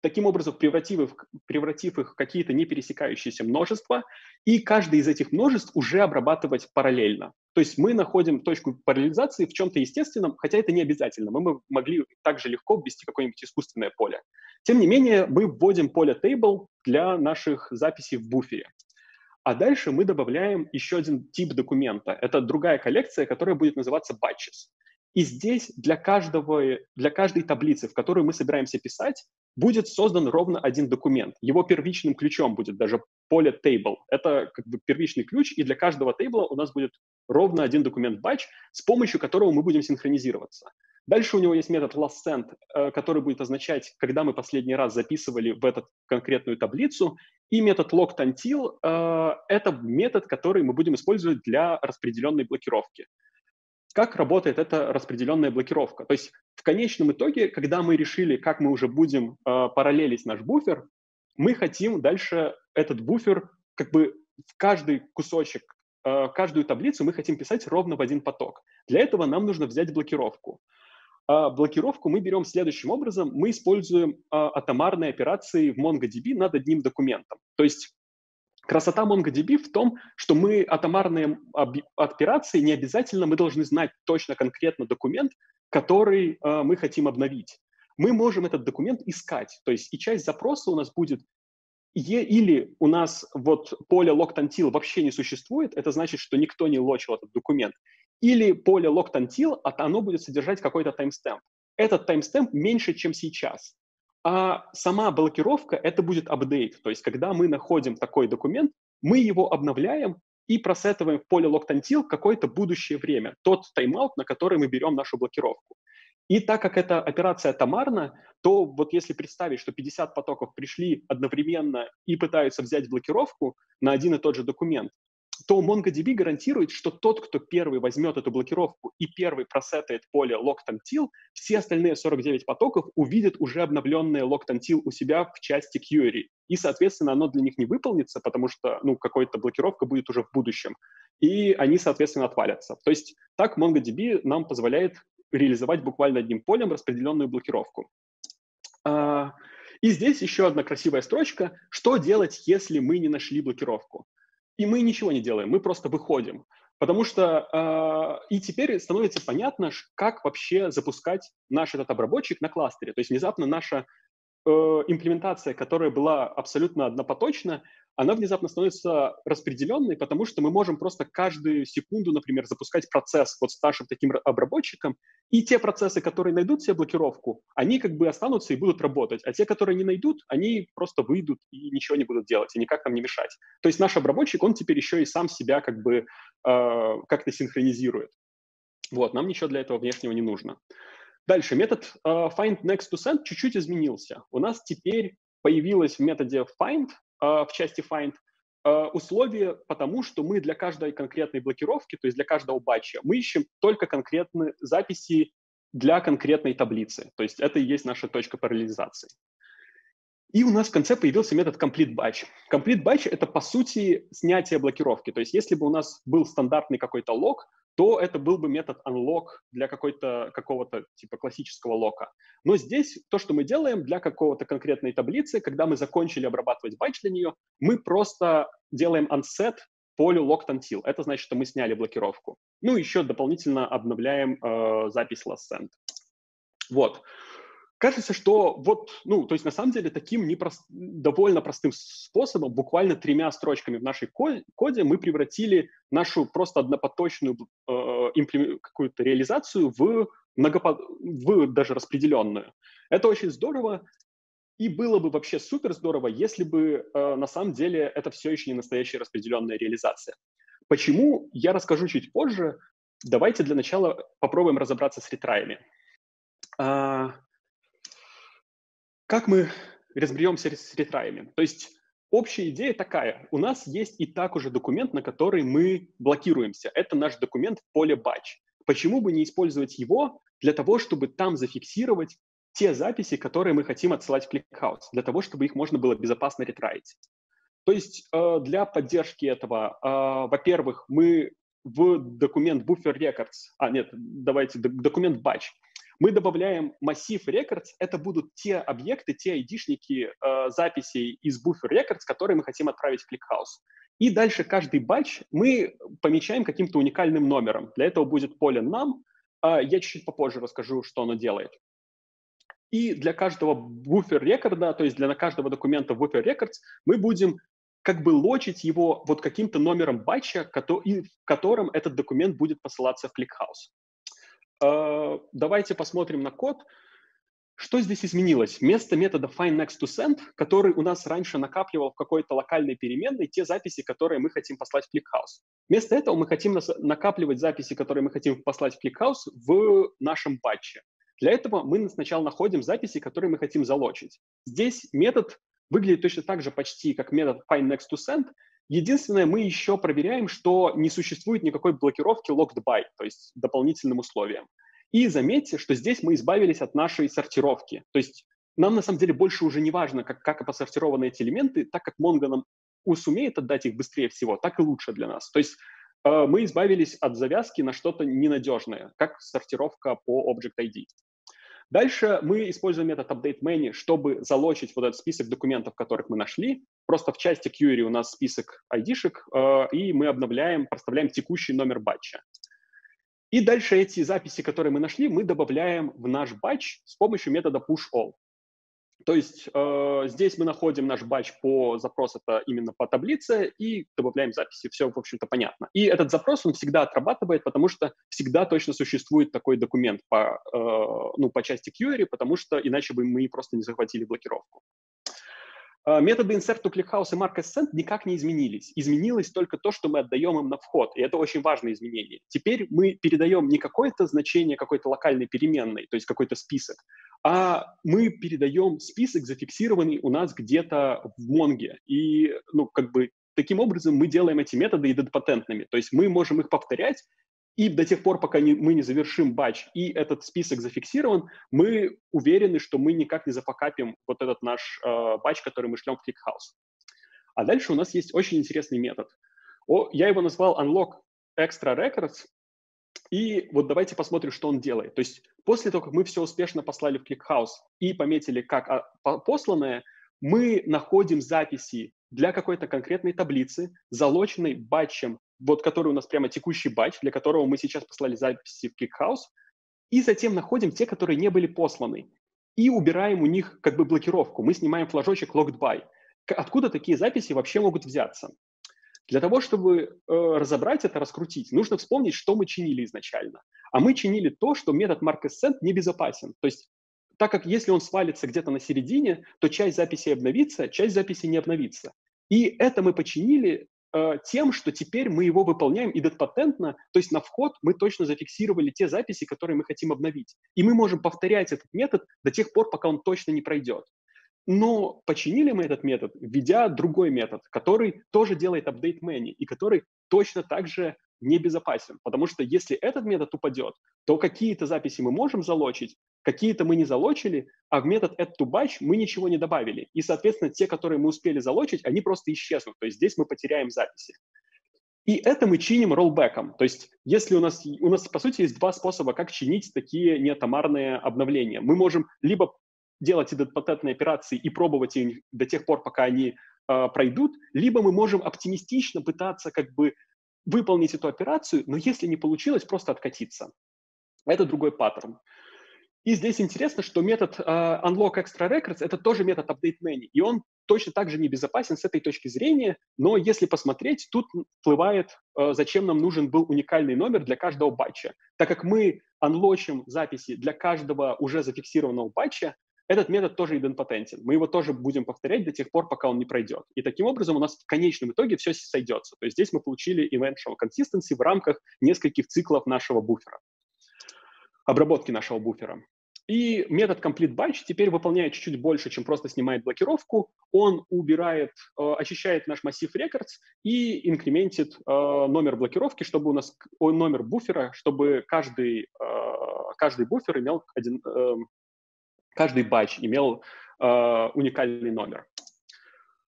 таким образом превратив их, превратив их в какие-то не пересекающиеся множества, и каждый из этих множеств уже обрабатывать параллельно. То есть мы находим точку параллелизации в чем-то естественном, хотя это не обязательно. Мы могли также легко ввести какое-нибудь искусственное поле. Тем не менее, мы вводим поле table для наших записей в буфере. А дальше мы добавляем еще один тип документа. Это другая коллекция, которая будет называться batches. И здесь для, каждого, для каждой таблицы, в которую мы собираемся писать, будет создан ровно один документ. Его первичным ключом будет даже поле table. Это как бы первичный ключ, и для каждого тейбла у нас будет ровно один документ batch, с помощью которого мы будем синхронизироваться. Дальше у него есть метод lastSend, э, который будет означать, когда мы последний раз записывали в эту конкретную таблицу, и метод locked э, — это метод, который мы будем использовать для распределенной блокировки как работает эта распределенная блокировка. То есть в конечном итоге, когда мы решили, как мы уже будем э, параллелить наш буфер, мы хотим дальше этот буфер как бы в каждый кусочек, э, каждую таблицу мы хотим писать ровно в один поток. Для этого нам нужно взять блокировку. А блокировку мы берем следующим образом. Мы используем а, атомарные операции в MongoDB над одним документом. То есть Красота MongoDB в том, что мы атомарные операции не обязательно мы должны знать точно конкретно документ, который э, мы хотим обновить. Мы можем этот документ искать. То есть и часть запроса у нас будет е, или у нас вот поле locked until вообще не существует, это значит, что никто не лочил этот документ, или поле locked until, а оно будет содержать какой-то таймстемп. Этот таймстемп меньше, чем сейчас. А сама блокировка — это будет апдейт. То есть когда мы находим такой документ, мы его обновляем и просетываем в поле until какое-то будущее время, тот тайм-аут, на который мы берем нашу блокировку. И так как эта операция томарна, то вот если представить, что 50 потоков пришли одновременно и пытаются взять блокировку на один и тот же документ, то MongoDB гарантирует, что тот, кто первый возьмет эту блокировку и первый просетает поле locked until, все остальные 49 потоков увидят уже обновленное locked until у себя в части query. И, соответственно, оно для них не выполнится, потому что ну, какая-то блокировка будет уже в будущем. И они, соответственно, отвалятся. То есть так MongoDB нам позволяет реализовать буквально одним полем распределенную блокировку. А, и здесь еще одна красивая строчка. Что делать, если мы не нашли блокировку? И мы ничего не делаем, мы просто выходим. Потому что э, и теперь становится понятно, как вообще запускать наш этот обработчик на кластере. То есть внезапно наша э, имплементация, которая была абсолютно однопоточна, она внезапно становится распределенной, потому что мы можем просто каждую секунду, например, запускать процесс вот с нашим таким обработчиком, и те процессы, которые найдут себе блокировку, они как бы останутся и будут работать, а те, которые не найдут, они просто выйдут и ничего не будут делать, и никак нам не мешать. То есть наш обработчик, он теперь еще и сам себя как бы э, как-то синхронизирует. Вот, нам ничего для этого внешнего не нужно. Дальше, метод э, find next to send чуть-чуть изменился. У нас теперь появилось в методе find в части find а, условие, потому что мы для каждой конкретной блокировки, то есть для каждого батча, мы ищем только конкретные записи для конкретной таблицы. То есть это и есть наша точка параллелизации. И у нас в конце появился метод complete batch. Complete batch — это, по сути, снятие блокировки. То есть если бы у нас был стандартный какой-то лог, то это был бы метод unlock для какой-то, какого-то типа классического лока. Но здесь то, что мы делаем для какого-то конкретной таблицы, когда мы закончили обрабатывать батч для нее, мы просто делаем unset полю locked until. Это значит, что мы сняли блокировку. Ну, еще дополнительно обновляем э, запись last send. Вот. Кажется, что вот, ну, то есть на самом деле таким непрост, довольно простым способом, буквально тремя строчками в нашей коде мы превратили нашу просто однопоточную э, какую-то реализацию в, многопо... в даже распределенную. Это очень здорово, и было бы вообще супер здорово, если бы э, на самом деле это все еще не настоящая распределенная реализация. Почему, я расскажу чуть позже. Давайте для начала попробуем разобраться с ретраями. А, как мы разберемся с ретраями? То есть общая идея такая. У нас есть и так уже документ, на который мы блокируемся. Это наш документ поле batch. Почему бы не использовать его для того, чтобы там зафиксировать те записи, которые мы хотим отсылать в ClickHouse, для того, чтобы их можно было безопасно ретраить. То есть э, для поддержки этого, э, во-первых, мы в документ buffer records, а нет, давайте документ batch, мы добавляем массив records, это будут те объекты, те айдишники э, записей из buffer records, которые мы хотим отправить в ClickHouse. И дальше каждый батч мы помечаем каким-то уникальным номером. Для этого будет поле num. Э, я чуть-чуть попозже расскажу, что оно делает. И для каждого буфер рекорда, то есть для каждого документа в буфер records, мы будем как бы лочить его вот каким-то номером батча, в котором этот документ будет посылаться в ClickHouse. Uh, давайте посмотрим на код. Что здесь изменилось? Вместо метода findNextToSend, который у нас раньше накапливал в какой-то локальной переменной те записи, которые мы хотим послать в ClickHouse. Вместо этого мы хотим накапливать записи, которые мы хотим послать в ClickHouse в нашем батче. Для этого мы сначала находим записи, которые мы хотим залочить. Здесь метод выглядит точно так же почти, как метод findNextToSend, Единственное, мы еще проверяем, что не существует никакой блокировки locked by, то есть дополнительным условием. И заметьте, что здесь мы избавились от нашей сортировки. То есть нам на самом деле больше уже не важно, как, как посортированы эти элементы, так как Mongo нам сумеет отдать их быстрее всего, так и лучше для нас. То есть э, мы избавились от завязки на что-то ненадежное, как сортировка по Object ID. Дальше мы используем метод update чтобы залочить вот этот список документов, которых мы нашли. Просто в части query у нас список ID-шек, э, и мы обновляем, проставляем текущий номер батча. И дальше эти записи, которые мы нашли, мы добавляем в наш батч с помощью метода pushAll. То есть э, здесь мы находим наш батч по запросу, это именно по таблице, и добавляем записи. Все, в общем-то, понятно. И этот запрос, он всегда отрабатывает, потому что всегда точно существует такой документ по, э, ну, по части query, потому что иначе бы мы просто не захватили блокировку. А, методы insert to ClickHouse и mark send никак не изменились. Изменилось только то, что мы отдаем им на вход, и это очень важное изменение. Теперь мы передаем не какое-то значение какой-то локальной переменной, то есть какой-то список, а мы передаем список, зафиксированный у нас где-то в Монге. И, ну, как бы таким образом мы делаем эти методы идентпатентными. То есть мы можем их повторять, и до тех пор, пока не, мы не завершим батч, и этот список зафиксирован, мы уверены, что мы никак не зафакапим вот этот наш э, батч, который мы шлем в ClickHouse. А дальше у нас есть очень интересный метод. О, я его назвал unlock extra records, и вот давайте посмотрим, что он делает. То есть после того, как мы все успешно послали в ClickHouse и пометили как а, посланное, мы находим записи для какой-то конкретной таблицы, залоченной батчем вот который у нас прямо текущий батч, для которого мы сейчас послали записи в ClickHouse, и затем находим те, которые не были посланы, и убираем у них как бы блокировку. Мы снимаем флажочек locked by. Откуда такие записи вообще могут взяться? Для того, чтобы э, разобрать это, раскрутить, нужно вспомнить, что мы чинили изначально. А мы чинили то, что метод markAscent небезопасен. То есть так как если он свалится где-то на середине, то часть записи обновится, часть записи не обновится. И это мы починили тем, что теперь мы его выполняем идентпатентно, то есть на вход мы точно зафиксировали те записи, которые мы хотим обновить. И мы можем повторять этот метод до тех пор, пока он точно не пройдет. Но починили мы этот метод, введя другой метод, который тоже делает update many и который точно так же небезопасен. Потому что если этот метод упадет, то какие-то записи мы можем залочить, какие-то мы не залочили, а в метод add to batch мы ничего не добавили. И, соответственно, те, которые мы успели залочить, они просто исчезнут. То есть здесь мы потеряем записи. И это мы чиним роллбеком. То есть если у нас, у нас, по сути, есть два способа, как чинить такие неатомарные обновления. Мы можем либо делать идентпатентные операции и пробовать их до тех пор, пока они э, пройдут, либо мы можем оптимистично пытаться как бы выполнить эту операцию, но если не получилось, просто откатиться. Это другой паттерн. И здесь интересно, что метод uh, unlock extra records – это тоже метод update many, и он точно так же небезопасен с этой точки зрения, но если посмотреть, тут всплывает, uh, зачем нам нужен был уникальный номер для каждого батча. Так как мы анлочим записи для каждого уже зафиксированного батча, этот метод тоже идемпотентен. Мы его тоже будем повторять до тех пор, пока он не пройдет. И таким образом у нас в конечном итоге все сойдется. То есть здесь мы получили eventual consistency в рамках нескольких циклов нашего буфера, обработки нашего буфера. И метод complete batch теперь выполняет чуть-чуть больше, чем просто снимает блокировку. Он убирает, э, очищает наш массив records и инкрементит э, номер блокировки, чтобы у нас номер буфера, чтобы каждый, э, каждый буфер имел один, каждый батч имел уникальный номер.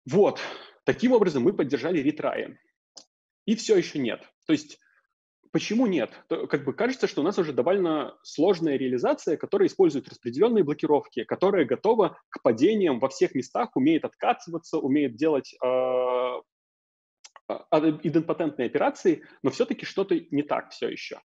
Вот. Таким образом мы поддержали ретраи. И все еще нет. То есть Почему нет? То, как бы кажется, что у нас уже довольно сложная реализация, которая использует распределенные блокировки, которая готова к падениям во всех местах, умеет откатываться, умеет делать э, идемпотентные операции, но все-таки что-то не так все еще.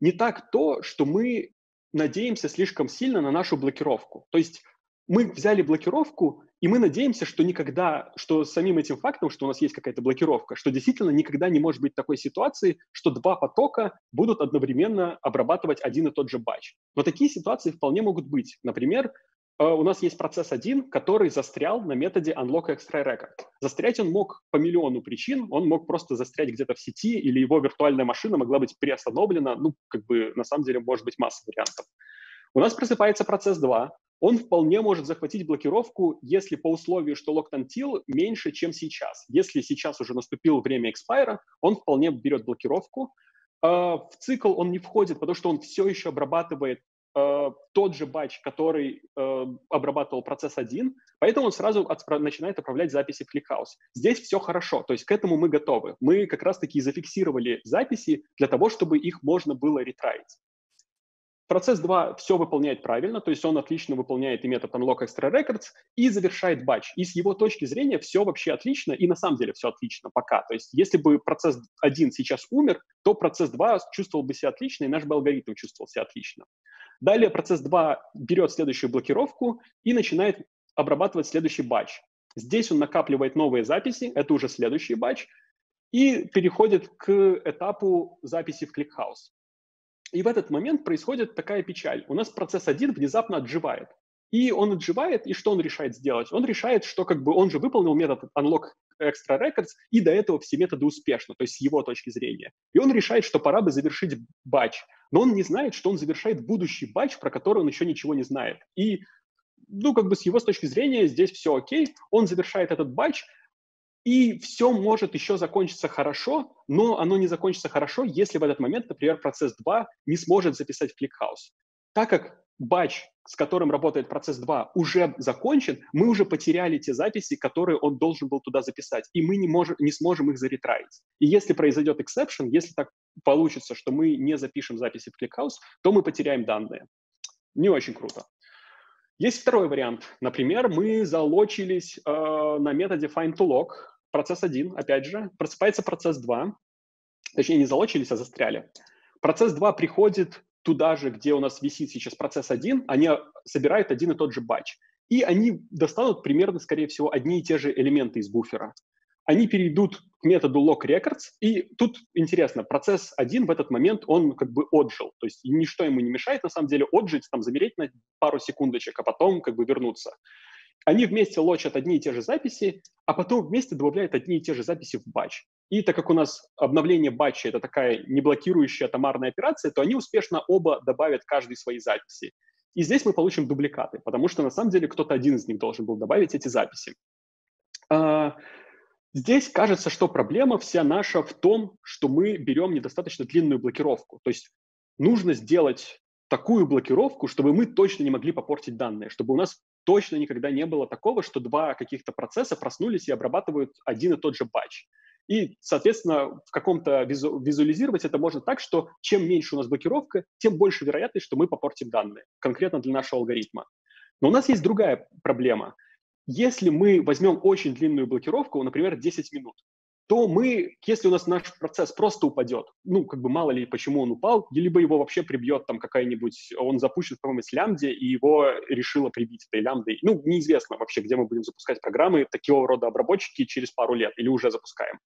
Не так то, что мы надеемся слишком сильно на нашу блокировку. То есть мы взяли блокировку, и мы надеемся, что никогда, что самим этим фактом, что у нас есть какая-то блокировка, что действительно никогда не может быть такой ситуации, что два потока будут одновременно обрабатывать один и тот же батч. Но такие ситуации вполне могут быть. Например, у нас есть процесс один, который застрял на методе unlock extra record. Застрять он мог по миллиону причин. Он мог просто застрять где-то в сети, или его виртуальная машина могла быть приостановлена. Ну, как бы, на самом деле, может быть масса вариантов. У нас просыпается процесс 2, он вполне может захватить блокировку, если по условию, что locked until меньше, чем сейчас. Если сейчас уже наступило время экспайра, он вполне берет блокировку. А, в цикл он не входит, потому что он все еще обрабатывает а, тот же батч, который а, обрабатывал процесс 1, поэтому он сразу отправ... начинает отправлять записи в ClickHouse. Здесь все хорошо, то есть к этому мы готовы. Мы как раз-таки зафиксировали записи для того, чтобы их можно было ретраить. Процесс 2 все выполняет правильно, то есть он отлично выполняет и метод unlock extra records и завершает батч. И с его точки зрения все вообще отлично, и на самом деле все отлично пока. То есть если бы процесс 1 сейчас умер, то процесс 2 чувствовал бы себя отлично, и наш бы алгоритм чувствовал себя отлично. Далее процесс 2 берет следующую блокировку и начинает обрабатывать следующий батч. Здесь он накапливает новые записи, это уже следующий батч, и переходит к этапу записи в ClickHouse. И в этот момент происходит такая печаль. У нас процесс один внезапно отживает. И он отживает, и что он решает сделать? Он решает, что как бы он же выполнил метод unlock extra records, и до этого все методы успешно, то есть с его точки зрения. И он решает, что пора бы завершить батч. Но он не знает, что он завершает будущий батч, про который он еще ничего не знает. И ну, как бы с его с точки зрения здесь все окей, он завершает этот батч, и все может еще закончиться хорошо, но оно не закончится хорошо, если в этот момент, например, процесс 2 не сможет записать в ClickHouse. Так как батч, с которым работает процесс 2, уже закончен, мы уже потеряли те записи, которые он должен был туда записать, и мы не, можем, не сможем их заретраить. И если произойдет exception, если так получится, что мы не запишем записи в ClickHouse, то мы потеряем данные. Не очень круто. Есть второй вариант. Например, мы залочились э, на методе find2log, процесс 1, опять же, просыпается процесс 2, точнее не залочились, а застряли. Процесс 2 приходит туда же, где у нас висит сейчас процесс 1, они собирают один и тот же батч. И они достанут примерно, скорее всего, одни и те же элементы из буфера. Они перейдут к методу lock records, и тут интересно, процесс 1 в этот момент, он как бы отжил, то есть ничто ему не мешает, на самом деле, отжить, там, замереть на пару секундочек, а потом как бы вернуться. Они вместе лочат одни и те же записи, а потом вместе добавляют одни и те же записи в батч. И так как у нас обновление батча — это такая не блокирующая томарная операция, то они успешно оба добавят каждый свои записи. И здесь мы получим дубликаты, потому что на самом деле кто-то один из них должен был добавить эти записи. А, здесь кажется, что проблема вся наша в том, что мы берем недостаточно длинную блокировку. То есть нужно сделать такую блокировку, чтобы мы точно не могли попортить данные, чтобы у нас точно никогда не было такого, что два каких-то процесса проснулись и обрабатывают один и тот же батч. И, соответственно, в каком-то визу, визуализировать это можно так, что чем меньше у нас блокировка, тем больше вероятность, что мы попортим данные, конкретно для нашего алгоритма. Но у нас есть другая проблема. если мы возьмем очень длинную блокировку, например, 10 минут, то мы, если у нас наш процесс просто упадет, ну, как бы мало ли почему он упал, либо его вообще прибьет там какая-нибудь, он запущен в каком-нибудь лямбде, и его решило прибить этой лямбдой. Ну, неизвестно вообще, где мы будем запускать программы, такого рода обработчики через пару лет, или уже запускаем.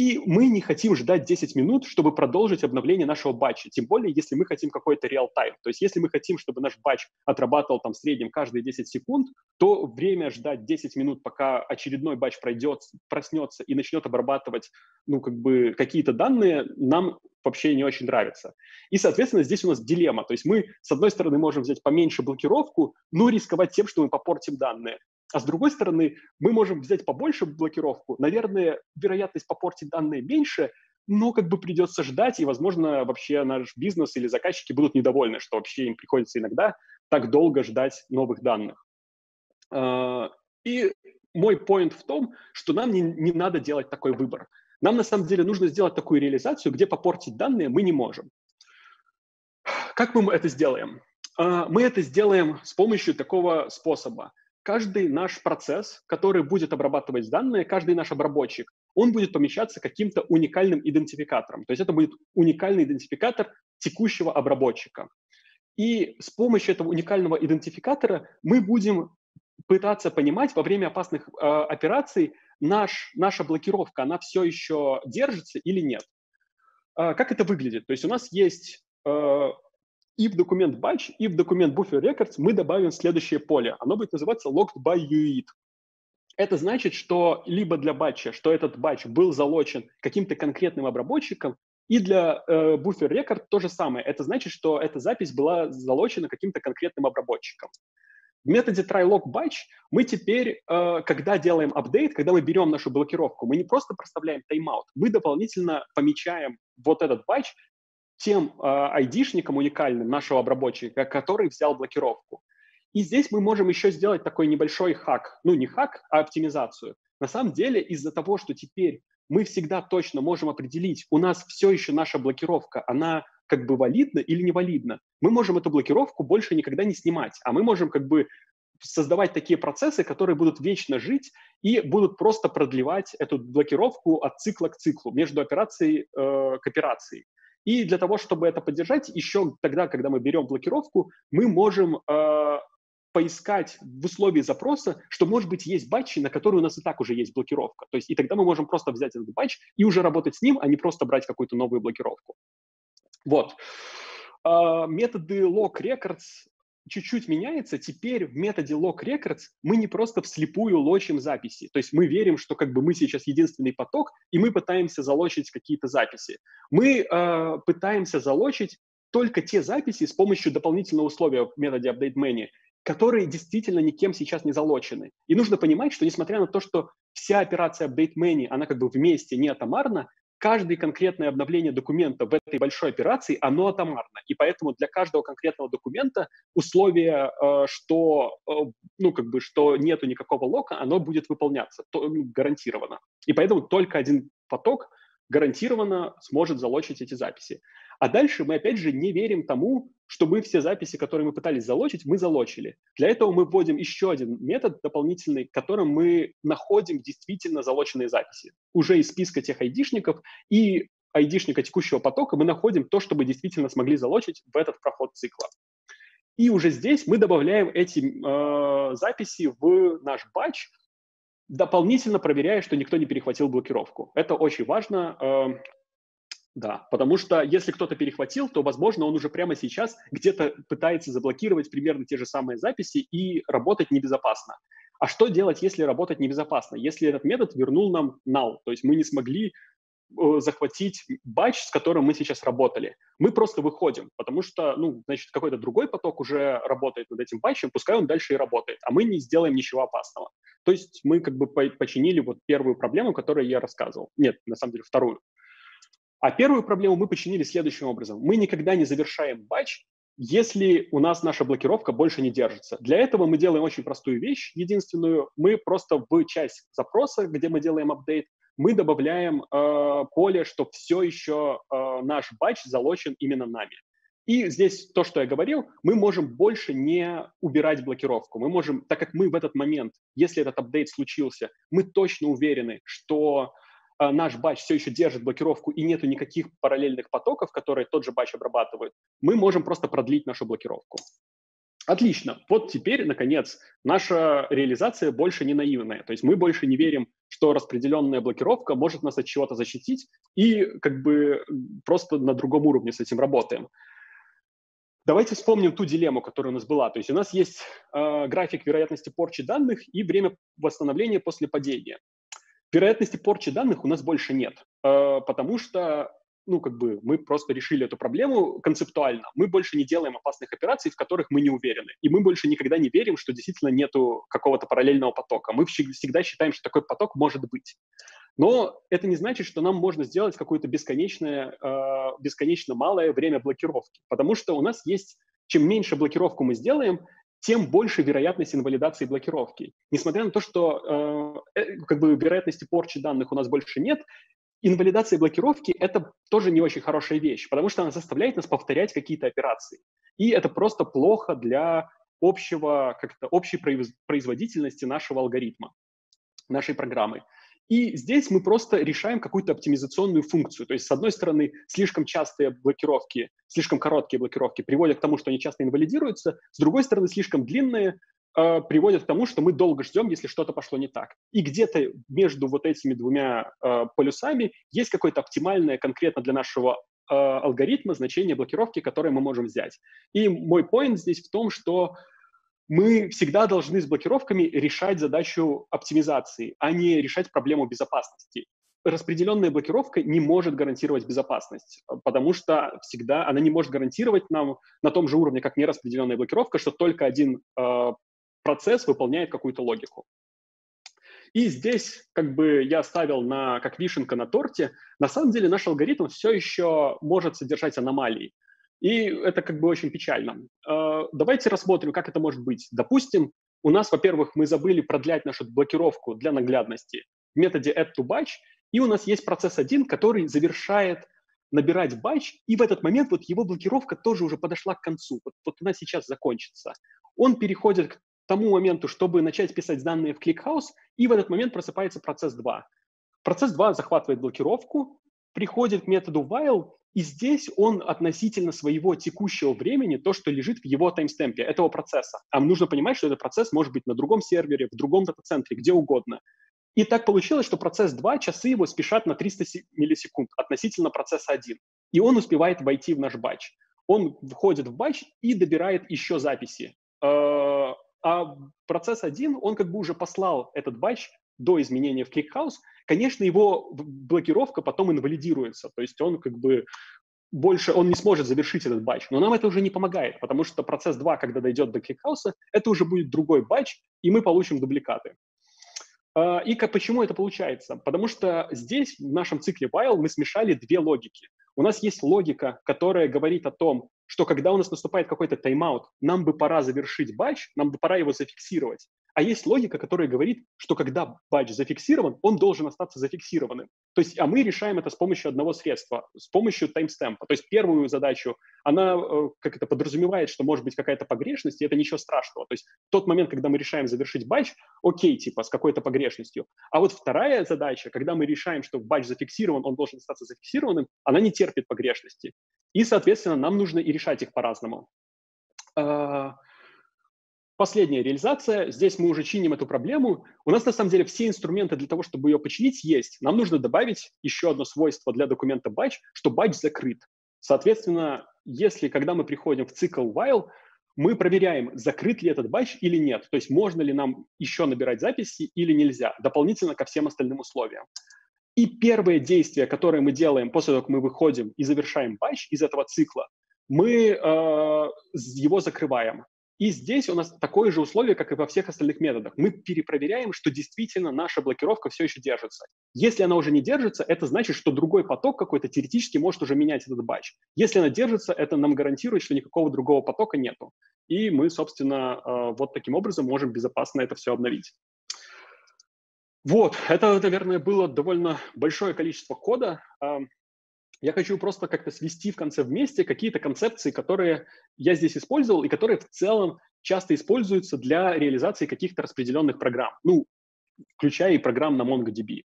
И мы не хотим ждать 10 минут, чтобы продолжить обновление нашего батча, тем более, если мы хотим какой-то реал-тайм. То есть если мы хотим, чтобы наш батч отрабатывал там в среднем каждые 10 секунд, то время ждать 10 минут, пока очередной батч пройдет, проснется и начнет обрабатывать, ну, как бы какие-то данные, нам вообще не очень нравится. И, соответственно, здесь у нас дилемма. То есть мы, с одной стороны, можем взять поменьше блокировку, но рисковать тем, что мы попортим данные. А с другой стороны, мы можем взять побольше блокировку. Наверное, вероятность попортить данные меньше, но как бы придется ждать, и, возможно, вообще наш бизнес или заказчики будут недовольны, что вообще им приходится иногда так долго ждать новых данных. А, и мой point в том, что нам не, не надо делать такой выбор. Нам на самом деле нужно сделать такую реализацию, где попортить данные мы не можем. Как мы это сделаем? А, мы это сделаем с помощью такого способа каждый наш процесс, который будет обрабатывать данные, каждый наш обработчик, он будет помещаться каким-то уникальным идентификатором. То есть это будет уникальный идентификатор текущего обработчика. И с помощью этого уникального идентификатора мы будем пытаться понимать во время опасных э, операций, наш, наша блокировка, она все еще держится или нет. Э, как это выглядит? То есть у нас есть э, и в документ batch, и в документ buffer records мы добавим следующее поле. Оно будет называться locked by UID. Это значит, что либо для батча, что этот батч был залочен каким-то конкретным обработчиком, и для э, buffer record то же самое. Это значит, что эта запись была залочена каким-то конкретным обработчиком. В методе try-lock-batch мы теперь, э, когда делаем апдейт, когда мы берем нашу блокировку, мы не просто проставляем тайм-аут, мы дополнительно помечаем вот этот батч тем э, уникальным нашего обработчика, который взял блокировку. И здесь мы можем еще сделать такой небольшой хак. Ну, не хак, а оптимизацию. На самом деле, из-за того, что теперь мы всегда точно можем определить, у нас все еще наша блокировка, она как бы валидна или невалидна, мы можем эту блокировку больше никогда не снимать, а мы можем как бы создавать такие процессы, которые будут вечно жить и будут просто продлевать эту блокировку от цикла к циклу, между операцией э, к операции. И для того, чтобы это поддержать, еще тогда, когда мы берем блокировку, мы можем э, поискать в условии запроса, что, может быть, есть батчи, на которые у нас и так уже есть блокировка. То есть и тогда мы можем просто взять этот батч и уже работать с ним, а не просто брать какую-то новую блокировку. Вот. Uh, методы log records чуть-чуть меняется. Теперь в методе log records мы не просто вслепую лочим записи. То есть мы верим, что как бы мы сейчас единственный поток, и мы пытаемся залочить какие-то записи. Мы э, пытаемся залочить только те записи с помощью дополнительного условия в методе update many, которые действительно никем сейчас не залочены. И нужно понимать, что несмотря на то, что вся операция update many, она как бы вместе не атомарна, каждое конкретное обновление документа в этой большой операции, оно атомарно. И поэтому для каждого конкретного документа условие, э, что, э, ну, как бы, что нету никакого лока, оно будет выполняться то, гарантированно. И поэтому только один поток гарантированно сможет залочить эти записи. А дальше мы, опять же, не верим тому, что мы все записи, которые мы пытались залочить, мы залочили. Для этого мы вводим еще один метод дополнительный, которым мы находим действительно залоченные записи. Уже из списка тех айдишников и айдишника текущего потока мы находим то, что мы действительно смогли залочить в этот проход цикла. И уже здесь мы добавляем эти э, записи в наш батч, дополнительно проверяя, что никто не перехватил блокировку. Это очень важно. Э, да, потому что если кто-то перехватил, то, возможно, он уже прямо сейчас где-то пытается заблокировать примерно те же самые записи и работать небезопасно. А что делать, если работать небезопасно? Если этот метод вернул нам null, то есть мы не смогли захватить батч, с которым мы сейчас работали. Мы просто выходим, потому что, ну, значит, какой-то другой поток уже работает над этим батчем, пускай он дальше и работает, а мы не сделаем ничего опасного. То есть мы как бы починили вот первую проблему, которую я рассказывал. Нет, на самом деле вторую. А первую проблему мы починили следующим образом. Мы никогда не завершаем батч, если у нас наша блокировка больше не держится. Для этого мы делаем очень простую вещь, единственную. Мы просто в часть запроса, где мы делаем апдейт, мы добавляем э, поле, что все еще э, наш батч залочен именно нами. И здесь то, что я говорил, мы можем больше не убирать блокировку. Мы можем, так как мы в этот момент, если этот апдейт случился, мы точно уверены, что э, наш батч все еще держит блокировку и нету никаких параллельных потоков, которые тот же батч обрабатывает, мы можем просто продлить нашу блокировку. Отлично. Вот теперь, наконец, наша реализация больше не наивная. То есть мы больше не верим, что распределенная блокировка может нас от чего-то защитить, и как бы просто на другом уровне с этим работаем. Давайте вспомним ту дилемму, которая у нас была. То есть у нас есть э, график вероятности порчи данных и время восстановления после падения. Вероятности порчи данных у нас больше нет, э, потому что ну, как бы мы просто решили эту проблему концептуально. Мы больше не делаем опасных операций, в которых мы не уверены. И мы больше никогда не верим, что действительно нету какого-то параллельного потока. Мы всегда считаем, что такой поток может быть. Но это не значит, что нам можно сделать какое-то бесконечное, э, бесконечно малое время блокировки, потому что у нас есть, чем меньше блокировку мы сделаем, тем больше вероятность инвалидации блокировки. Несмотря на то, что э, э как бы вероятности порчи данных у нас больше нет, инвалидация блокировки — это тоже не очень хорошая вещь, потому что она заставляет нас повторять какие-то операции. И это просто плохо для общего, как-то общей производительности нашего алгоритма, нашей программы. И здесь мы просто решаем какую-то оптимизационную функцию. То есть, с одной стороны, слишком частые блокировки, слишком короткие блокировки приводят к тому, что они часто инвалидируются. С другой стороны, слишком длинные э, приводят к тому, что мы долго ждем, если что-то пошло не так. И где-то между вот этими двумя э, полюсами есть какое-то оптимальное конкретно для нашего э, алгоритма значение блокировки, которое мы можем взять. И мой point здесь в том, что мы всегда должны с блокировками решать задачу оптимизации, а не решать проблему безопасности. Распределенная блокировка не может гарантировать безопасность, потому что всегда она не может гарантировать нам на том же уровне, как нераспределенная блокировка, что только один э, процесс выполняет какую-то логику. И здесь как бы я ставил на, как вишенка на торте, на самом деле наш алгоритм все еще может содержать аномалии. И это как бы очень печально. А, давайте рассмотрим, как это может быть. Допустим, у нас, во-первых, мы забыли продлять нашу блокировку для наглядности в методе add2batch, и у нас есть процесс один, который завершает набирать батч, и в этот момент вот его блокировка тоже уже подошла к концу. Вот, вот она сейчас закончится. Он переходит к тому моменту, чтобы начать писать данные в ClickHouse, и в этот момент просыпается процесс 2. Процесс 2 захватывает блокировку, приходит к методу while и здесь он относительно своего текущего времени, то, что лежит в его таймстемпе этого процесса. А нужно понимать, что этот процесс может быть на другом сервере, в другом дата-центре, где угодно. И так получилось, что процесс 2, часы его спешат на 300 миллисекунд относительно процесса 1. И он успевает войти в наш батч. Он входит в батч и добирает еще записи. А, а процесс 1, он как бы уже послал этот батч до изменения в ClickHouse, конечно, его блокировка потом инвалидируется, то есть он как бы больше, он не сможет завершить этот батч. Но нам это уже не помогает, потому что процесс 2, когда дойдет до ClickHouse, это уже будет другой батч, и мы получим дубликаты. А, и почему это получается? Потому что здесь, в нашем цикле while, мы смешали две логики. У нас есть логика, которая говорит о том, что когда у нас наступает какой-то тайм-аут, нам бы пора завершить батч, нам бы пора его зафиксировать. А есть логика, которая говорит, что когда батч зафиксирован, он должен остаться зафиксированным. То есть, а мы решаем это с помощью одного средства, с помощью таймстемпа. То есть первую задачу, она э, как это подразумевает, что может быть какая-то погрешность, и это ничего страшного. То есть тот момент, когда мы решаем завершить батч, окей, типа, с какой-то погрешностью. А вот вторая задача, когда мы решаем, что батч зафиксирован, он должен остаться зафиксированным, она не терпит погрешности. И, соответственно, нам нужно и решать их по-разному. Последняя реализация. Здесь мы уже чиним эту проблему. У нас на самом деле все инструменты для того, чтобы ее починить, есть. Нам нужно добавить еще одно свойство для документа batch, что batch закрыт. Соответственно, если когда мы приходим в цикл while, мы проверяем, закрыт ли этот батч или нет. То есть можно ли нам еще набирать записи или нельзя, дополнительно ко всем остальным условиям. И первое действие, которое мы делаем после того, как мы выходим и завершаем батч из этого цикла, мы э, его закрываем. И здесь у нас такое же условие, как и во всех остальных методах. Мы перепроверяем, что действительно наша блокировка все еще держится. Если она уже не держится, это значит, что другой поток какой-то теоретически может уже менять этот батч. Если она держится, это нам гарантирует, что никакого другого потока нету. И мы, собственно, э, вот таким образом можем безопасно это все обновить. Вот, это, наверное, было довольно большое количество кода. Я хочу просто как-то свести в конце вместе какие-то концепции, которые я здесь использовал и которые в целом часто используются для реализации каких-то распределенных программ, ну, включая и программ на MongoDB.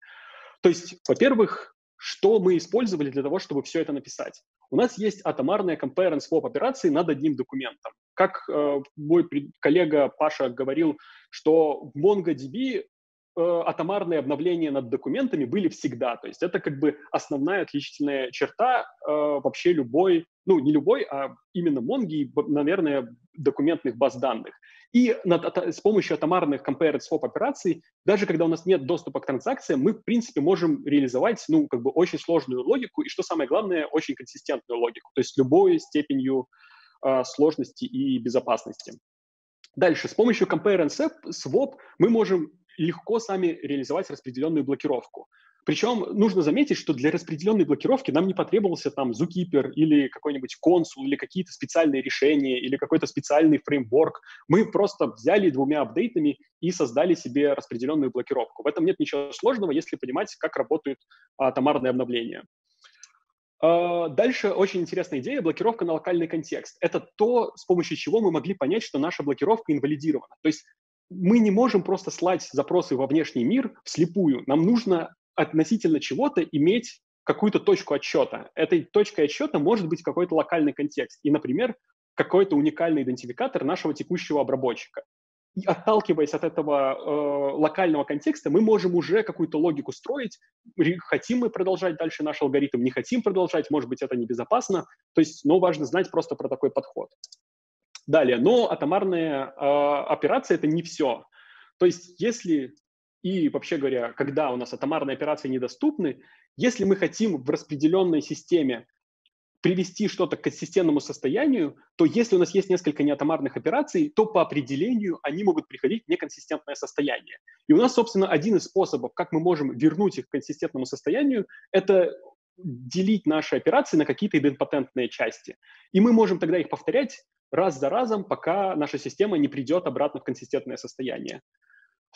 То есть, во-первых, что мы использовали для того, чтобы все это написать? У нас есть атомарная compare and swap операции над одним документом. Как э, мой коллега Паша говорил, что в MongoDB атомарные обновления над документами были всегда. То есть это как бы основная отличительная черта э, вообще любой, ну не любой, а именно Монги, наверное, документных баз данных. И над, с помощью атомарных compare and swap операций, даже когда у нас нет доступа к транзакциям, мы, в принципе, можем реализовать, ну, как бы очень сложную логику и, что самое главное, очень консистентную логику, то есть любой степенью э, сложности и безопасности. Дальше, с помощью compare and swap мы можем легко сами реализовать распределенную блокировку. Причем нужно заметить, что для распределенной блокировки нам не потребовался там Zookeeper или какой-нибудь консул, или какие-то специальные решения, или какой-то специальный фреймворк. Мы просто взяли двумя апдейтами и создали себе распределенную блокировку. В этом нет ничего сложного, если понимать, как работают а, обновления. А, дальше очень интересная идея – блокировка на локальный контекст. Это то, с помощью чего мы могли понять, что наша блокировка инвалидирована. То есть мы не можем просто слать запросы во внешний мир вслепую. Нам нужно относительно чего-то иметь какую-то точку отсчета. Этой точкой отсчета может быть какой-то локальный контекст. И, например, какой-то уникальный идентификатор нашего текущего обработчика. И отталкиваясь от этого э, локального контекста, мы можем уже какую-то логику строить. Хотим мы продолжать дальше наш алгоритм, не хотим продолжать, может быть, это небезопасно. То есть, но важно знать просто про такой подход. Далее, но атомарная э, операция – это не все. То есть если и, вообще говоря, когда у нас атомарные операции недоступны, если мы хотим в распределенной системе привести что-то к консистентному состоянию, то если у нас есть несколько неатомарных операций, то по определению они могут приходить в неконсистентное состояние. И у нас, собственно, один из способов, как мы можем вернуть их к консистентному состоянию, это делить наши операции на какие-то идемпотентные части. И мы можем тогда их повторять раз за разом, пока наша система не придет обратно в консистентное состояние.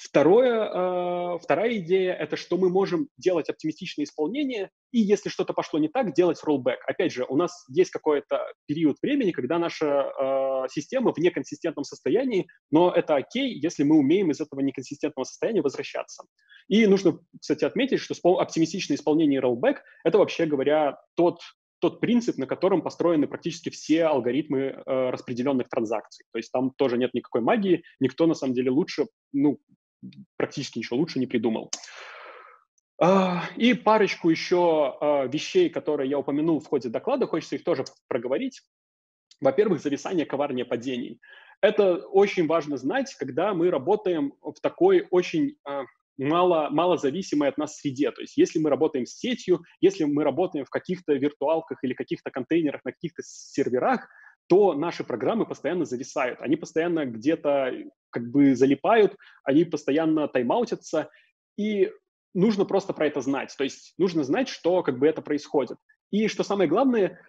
Второе, э, вторая идея – это что мы можем делать оптимистичное исполнение, и если что-то пошло не так, делать rollback. Опять же, у нас есть какой-то период времени, когда наша э, система в неконсистентном состоянии, но это окей, если мы умеем из этого неконсистентного состояния возвращаться. И нужно, кстати, отметить, что оптимистичное исполнение rollback – это, вообще говоря, тот тот принцип, на котором построены практически все алгоритмы э, распределенных транзакций. То есть там тоже нет никакой магии, никто на самом деле лучше, ну, практически ничего лучше не придумал. Uh, и парочку еще uh, вещей, которые я упомянул в ходе доклада, хочется их тоже проговорить. Во-первых, зависание коварнее падений. Это очень важно знать, когда мы работаем в такой очень uh, мало, мало зависимой от нас среде. То есть если мы работаем с сетью, если мы работаем в каких-то виртуалках или каких-то контейнерах на каких-то серверах, то наши программы постоянно зависают. Они постоянно где-то как бы залипают, они постоянно тайм-аутятся, и нужно просто про это знать. То есть нужно знать, что как бы это происходит. И что самое главное,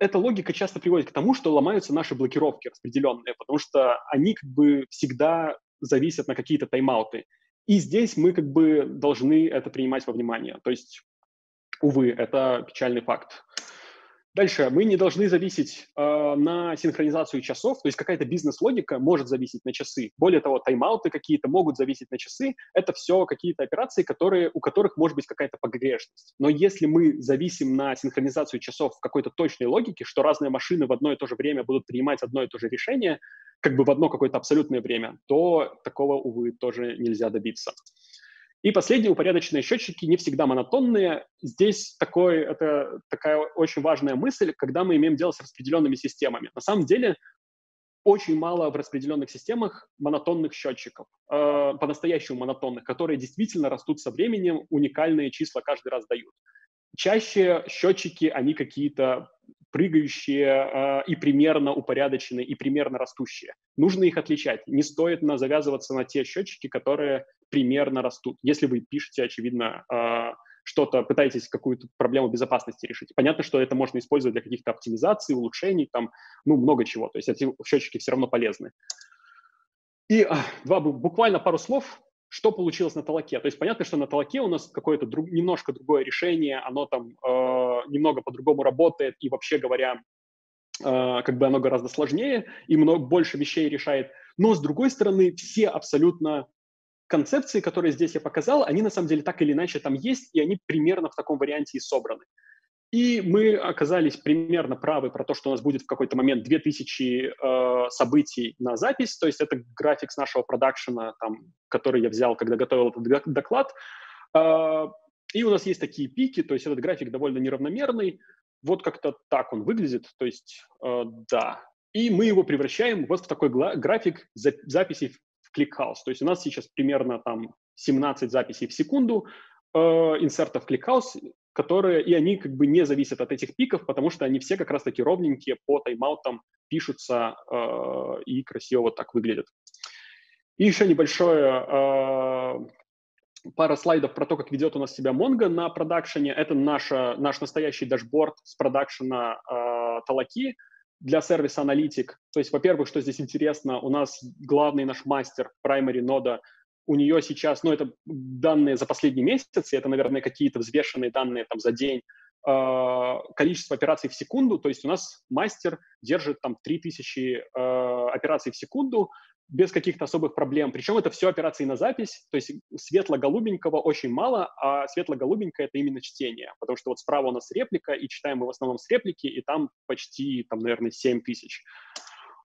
эта логика часто приводит к тому, что ломаются наши блокировки распределенные, потому что они как бы всегда зависят на какие-то тайм-ауты. И здесь мы как бы должны это принимать во внимание. То есть, увы, это печальный факт. Дальше, мы не должны зависеть э, на синхронизацию часов, то есть какая-то бизнес-логика может зависеть на часы. Более того, тайм-ауты какие-то могут зависеть на часы. Это все какие-то операции, которые, у которых может быть какая-то погрешность. Но если мы зависим на синхронизацию часов в какой-то точной логике, что разные машины в одно и то же время будут принимать одно и то же решение, как бы в одно какое-то абсолютное время, то такого, увы, тоже нельзя добиться. И последние упорядоченные счетчики не всегда монотонные. Здесь такой, это такая очень важная мысль, когда мы имеем дело с распределенными системами. На самом деле очень мало в распределенных системах монотонных счетчиков, э, по-настоящему монотонных, которые действительно растут со временем, уникальные числа каждый раз дают. Чаще счетчики, они какие-то прыгающие э, и примерно упорядоченные, и примерно растущие. Нужно их отличать. Не стоит на, завязываться на те счетчики, которые примерно растут. Если вы пишете, очевидно, э, что-то, пытаетесь какую-то проблему безопасности решить. Понятно, что это можно использовать для каких-то оптимизаций, улучшений, там, ну, много чего. То есть эти счетчики все равно полезны. И а, два, буквально пару слов что получилось на толоке. То есть понятно, что на толоке у нас какое-то друг, немножко другое решение, оно там э, немного по-другому работает, и вообще говоря, э, как бы оно гораздо сложнее и много больше вещей решает. Но с другой стороны, все абсолютно концепции, которые здесь я показал, они на самом деле так или иначе там есть, и они примерно в таком варианте и собраны. И мы оказались примерно правы про то, что у нас будет в какой-то момент 2000 э, событий на запись, то есть это график с нашего продакшена, там, который я взял, когда готовил этот доклад. Э, и у нас есть такие пики, то есть этот график довольно неравномерный. Вот как-то так он выглядит, то есть э, да. И мы его превращаем вот в такой график записей в ClickHouse. То есть у нас сейчас примерно там 17 записей в секунду, э, инсертов ClickHouse, которые, и они как бы не зависят от этих пиков, потому что они все как раз-таки ровненькие по тайм-аутам пишутся э, и красиво вот так выглядят. И еще небольшое э, пара слайдов про то, как ведет у нас себя Mongo на продакшене. Это наша, наш настоящий дашборд с продакшена э, Талаки для сервиса аналитик. То есть, во-первых, что здесь интересно, у нас главный наш мастер primary нода у нее сейчас, ну, это данные за последний месяц, и это, наверное, какие-то взвешенные данные там за день, э, количество операций в секунду, то есть у нас мастер держит там 3000 э, операций в секунду без каких-то особых проблем. Причем это все операции на запись, то есть светло-голубенького очень мало, а светло-голубенькое — это именно чтение, потому что вот справа у нас реплика, и читаем мы в основном с реплики, и там почти, там, наверное, 7000.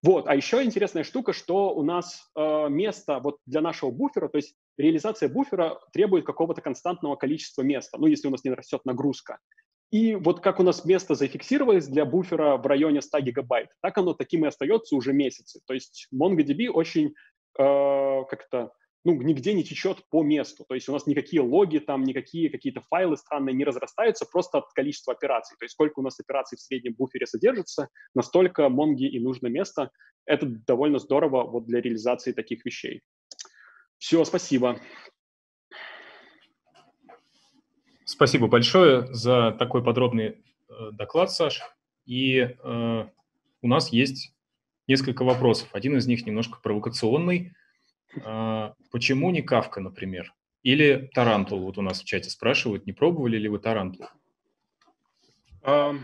Вот, а еще интересная штука, что у нас э, место вот для нашего буфера, то есть реализация буфера требует какого-то константного количества места, ну, если у нас не растет нагрузка. И вот как у нас место зафиксировалось для буфера в районе 100 гигабайт, так оно таким и остается уже месяцы. То есть MongoDB очень э, как-то ну, нигде не течет по месту. То есть у нас никакие логи, там никакие какие-то файлы странные не разрастаются просто от количества операций. То есть сколько у нас операций в среднем буфере содержится, настолько Монги и нужно место. Это довольно здорово вот для реализации таких вещей. Все, спасибо. Спасибо большое за такой подробный э, доклад, Саш. И э, у нас есть несколько вопросов. Один из них немножко провокационный. А, почему не Kafka, например? Или Tarantool? Вот у нас в чате спрашивают, не пробовали ли вы Tarantool? Эм,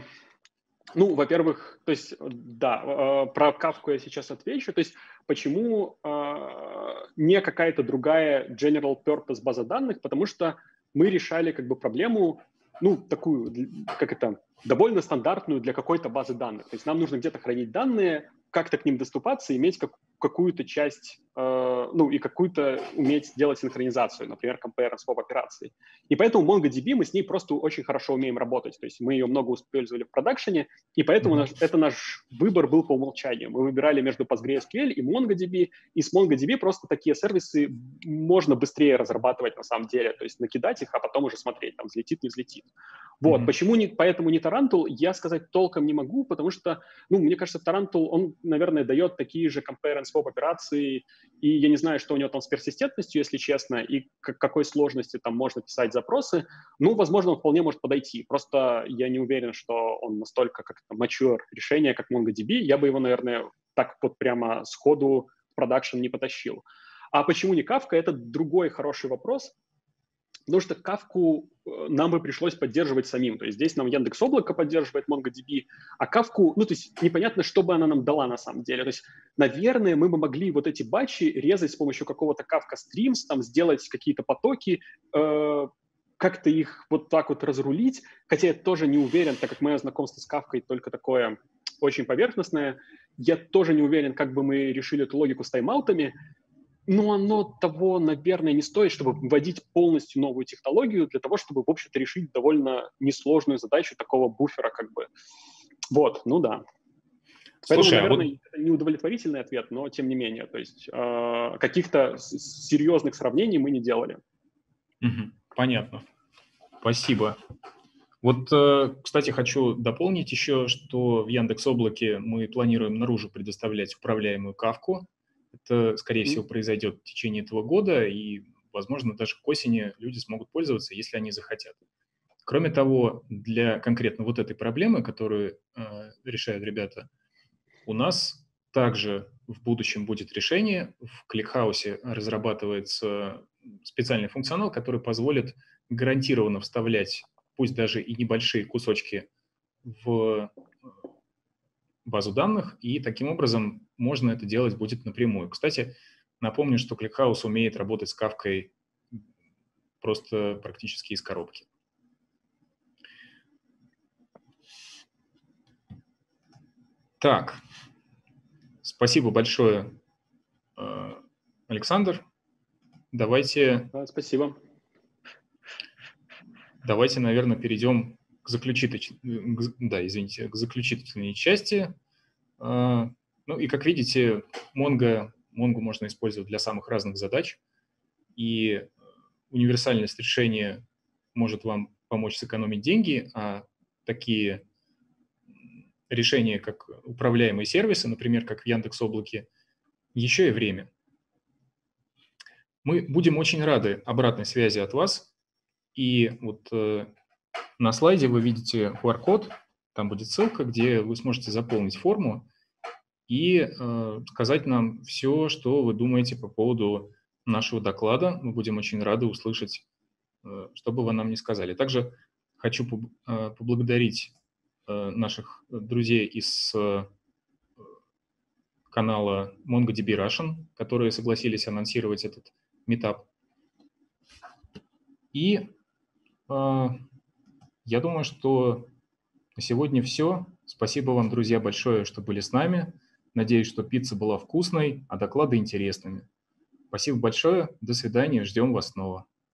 ну, во-первых, то есть, да, а, про Кафку я сейчас отвечу. То есть, почему не какая-то другая general purpose база данных? Потому что мы решали как бы проблему, ну, такую, как это, довольно стандартную для какой-то базы данных. То есть нам нужно где-то хранить данные, как-то к ним доступаться, иметь как, какую-то часть, э, ну, и какую-то уметь делать синхронизацию, например, compare and swap операции. И поэтому MongoDB мы с ней просто очень хорошо умеем работать. То есть мы ее много использовали в продакшене, и поэтому mm-hmm. наш, это наш выбор был по умолчанию. Мы выбирали между PostgreSQL и MongoDB, и с MongoDB просто такие сервисы можно быстрее разрабатывать на самом деле, то есть накидать их, а потом уже смотреть, там, взлетит, не взлетит. Вот, mm-hmm. почему не, поэтому не Tarantul, я сказать толком не могу, потому что, ну, мне кажется, Tarantul, он, наверное, дает такие же compare and swap операции, и я не знаю, что у него там с персистентностью, если честно, и к какой сложности там можно писать запросы. Ну, возможно, он вполне может подойти. Просто я не уверен, что он настолько как-то mature решение, как MongoDB. Я бы его, наверное, так вот прямо сходу в продакшн не потащил. А почему не Kafka? Это другой хороший вопрос. Потому что кавку э, нам бы пришлось поддерживать самим. То есть здесь нам Яндекс Облако поддерживает MongoDB, а кавку, ну, то есть непонятно, что бы она нам дала на самом деле. То есть, наверное, мы бы могли вот эти батчи резать с помощью какого-то Kafka Streams, там сделать какие-то потоки, э, как-то их вот так вот разрулить, хотя я тоже не уверен, так как мое знакомство с Кавкой только такое очень поверхностное, я тоже не уверен, как бы мы решили эту логику с тайм-аутами, но оно того, наверное, не стоит, чтобы вводить полностью новую технологию для того, чтобы, в общем-то, решить довольно несложную задачу такого буфера, как бы. Вот, ну да. Слушай, Поэтому, наверное, а вот... это неудовлетворительный ответ, но тем не менее, то есть э, каких-то серьезных сравнений мы не делали. Угу, понятно. Спасибо. Вот, э, кстати, хочу дополнить еще, что в Яндекс Облаке мы планируем наружу предоставлять управляемую кавку, это, скорее всего, произойдет в течение этого года, и, возможно, даже к осени люди смогут пользоваться, если они захотят. Кроме того, для конкретно вот этой проблемы, которую э, решают ребята, у нас также в будущем будет решение. В Кликхаусе разрабатывается специальный функционал, который позволит гарантированно вставлять, пусть даже и небольшие кусочки в базу данных, и таким образом можно это делать будет напрямую. Кстати, напомню, что ClickHouse умеет работать с кавкой просто практически из коробки. Так, спасибо большое, э, Александр. Давайте... Спасибо. Давайте, наверное, перейдем к заключительной, да, извините, к заключительной части. Э, ну и, как видите, Mongo, Mongo можно использовать для самых разных задач, и универсальность решения может вам помочь сэкономить деньги, а такие решения, как управляемые сервисы, например, как в Яндекс Облаке, еще и время. Мы будем очень рады обратной связи от вас. И вот э, на слайде вы видите QR-код, там будет ссылка, где вы сможете заполнить форму и э, сказать нам все, что вы думаете по поводу нашего доклада. Мы будем очень рады услышать, э, что бы вы нам ни сказали. Также хочу э, поблагодарить наших друзей из канала MongoDB Russian, которые согласились анонсировать этот метап. И я думаю, что на сегодня все. Спасибо вам, друзья, большое, что были с нами. Надеюсь, что пицца была вкусной, а доклады интересными. Спасибо большое. До свидания. Ждем вас снова.